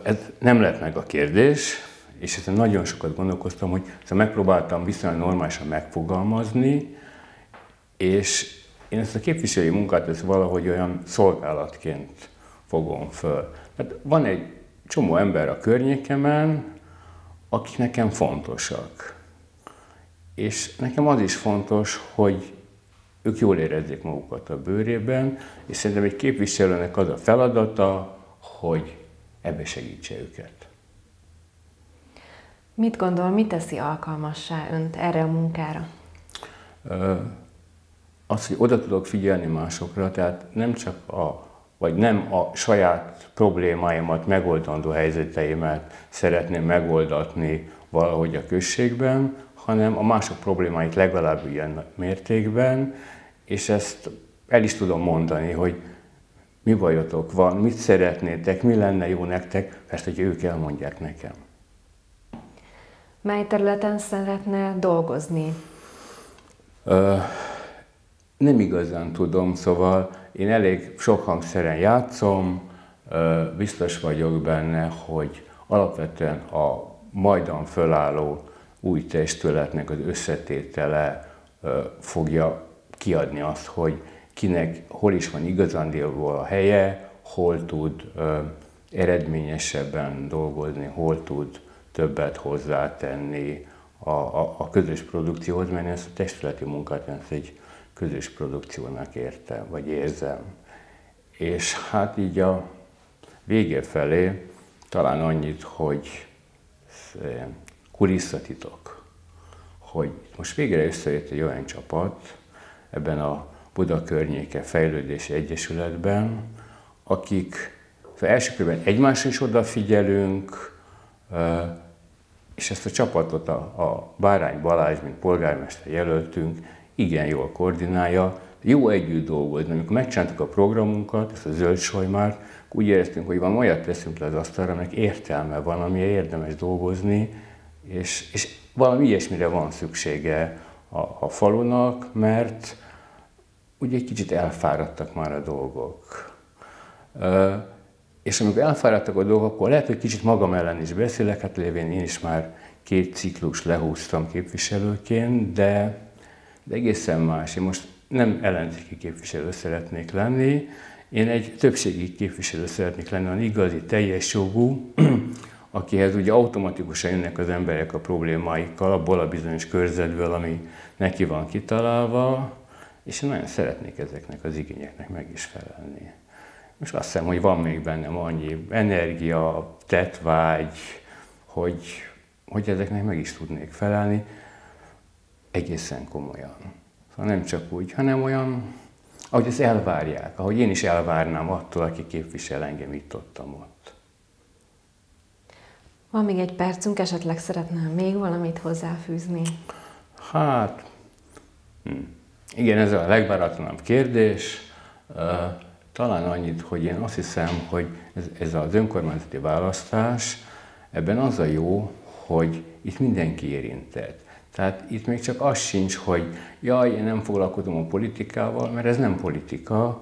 Ez nem lett meg a kérdés, és ezen nagyon sokat gondolkoztam, hogy szóval megpróbáltam viszonylag normálisan megfogalmazni, és én ezt a képviselői munkát ezt valahogy olyan szolgálatként fogom föl. Hát van egy csomó ember a környékemen, akik nekem fontosak. És nekem az is fontos, hogy ők jól érezzék magukat a bőrében, és szerintem egy képviselőnek az a feladata, hogy ebbe segítse őket. Mit gondol, mi teszi alkalmassá önt erre a munkára? Az, hogy oda tudok figyelni másokra, tehát nem csak a, vagy nem a saját problémáimat, megoldandó helyzeteimet szeretném megoldatni valahogy a községben, hanem a mások problémáit legalább ilyen mértékben, és ezt el is tudom mondani, hogy mi bajotok van, mit szeretnétek, mi lenne jó nektek, ezt, hogy ők elmondják nekem. Mely területen szeretne dolgozni? Ö, nem igazán tudom, szóval én elég sok hangszeren játszom, biztos vagyok benne, hogy alapvetően a majdan fölálló új testületnek az összetétele fogja kiadni azt, hogy kinek hol is van igazándiból a helye, hol tud eredményesebben dolgozni, hol tud többet hozzátenni a, a, a közös produkcióhoz, mert ezt a testületi munkát ezt egy közös produkciónak értem, vagy érzem. És hát így a vége felé talán annyit, hogy kulisszatitok, hogy most végre összejött egy olyan csapat ebben a Buda környéke fejlődési egyesületben, akik az első körben egymásra is odafigyelünk, és ezt a csapatot a, a Bárány Balázs, mint polgármester jelöltünk, igen jól koordinálja, jó együtt dolgozni. Amikor megcsináltuk a programunkat, ezt a zöld solymárt, úgy éreztünk, hogy van olyat teszünk le az asztalra, aminek értelme van, ami érdemes dolgozni, és, és valami ilyesmire van szüksége a, a falunak, mert ugye egy kicsit elfáradtak már a dolgok. És amikor elfáradtak a dolgok, akkor lehet, hogy kicsit magam ellen is beszélek, hát lévén én is már két ciklus lehúztam képviselőként, de, de egészen más. Én most nem ellenzéki képviselő szeretnék lenni, én egy többségi képviselő szeretnék lenni, olyan igazi, teljes jogú, (clears throat) akihez ugye automatikusan jönnek az emberek a problémáikkal, abból a bizonyos körzetből, ami neki van kitalálva, és én nagyon szeretnék ezeknek az igényeknek meg is felelni. És azt hiszem, hogy van még bennem annyi energia, tetvágy, hogy, hogy ezeknek meg is tudnék felelni egészen komolyan. Szóval nem csak úgy, hanem olyan, ahogy ezt elvárják, ahogy én is elvárnám attól, aki képvisel engem itt ott, ott. Van még egy percünk, esetleg szeretném még valamit hozzáfűzni? Hát, hm. igen, ez a legváratlanabb kérdés. Talán annyit, hogy én azt hiszem, hogy ez, ez az önkormányzati választás, ebben az a jó, hogy itt mindenki érintett. Tehát itt még csak az sincs, hogy jaj, én nem foglalkozom a politikával, mert ez nem politika,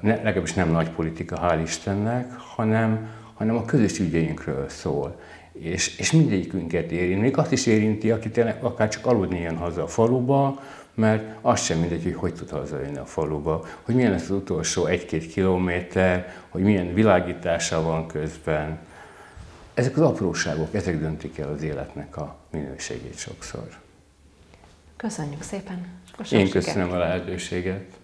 ne, legalábbis nem nagy politika, hál' Istennek, hanem, hanem a közös ügyeinkről szól. És, és mindegyikünket érint, még azt is érinti, aki tényleg akár csak aludni jön haza a faluba, mert az sem mindegy, hogy hogy tud hazajönni a faluba, hogy milyen lesz az utolsó egy-két kilométer, hogy milyen világítása van közben. Ezek az apróságok, ezek döntik el az életnek a minőségét sokszor. Köszönjük szépen! Én köszönöm a lehetőséget.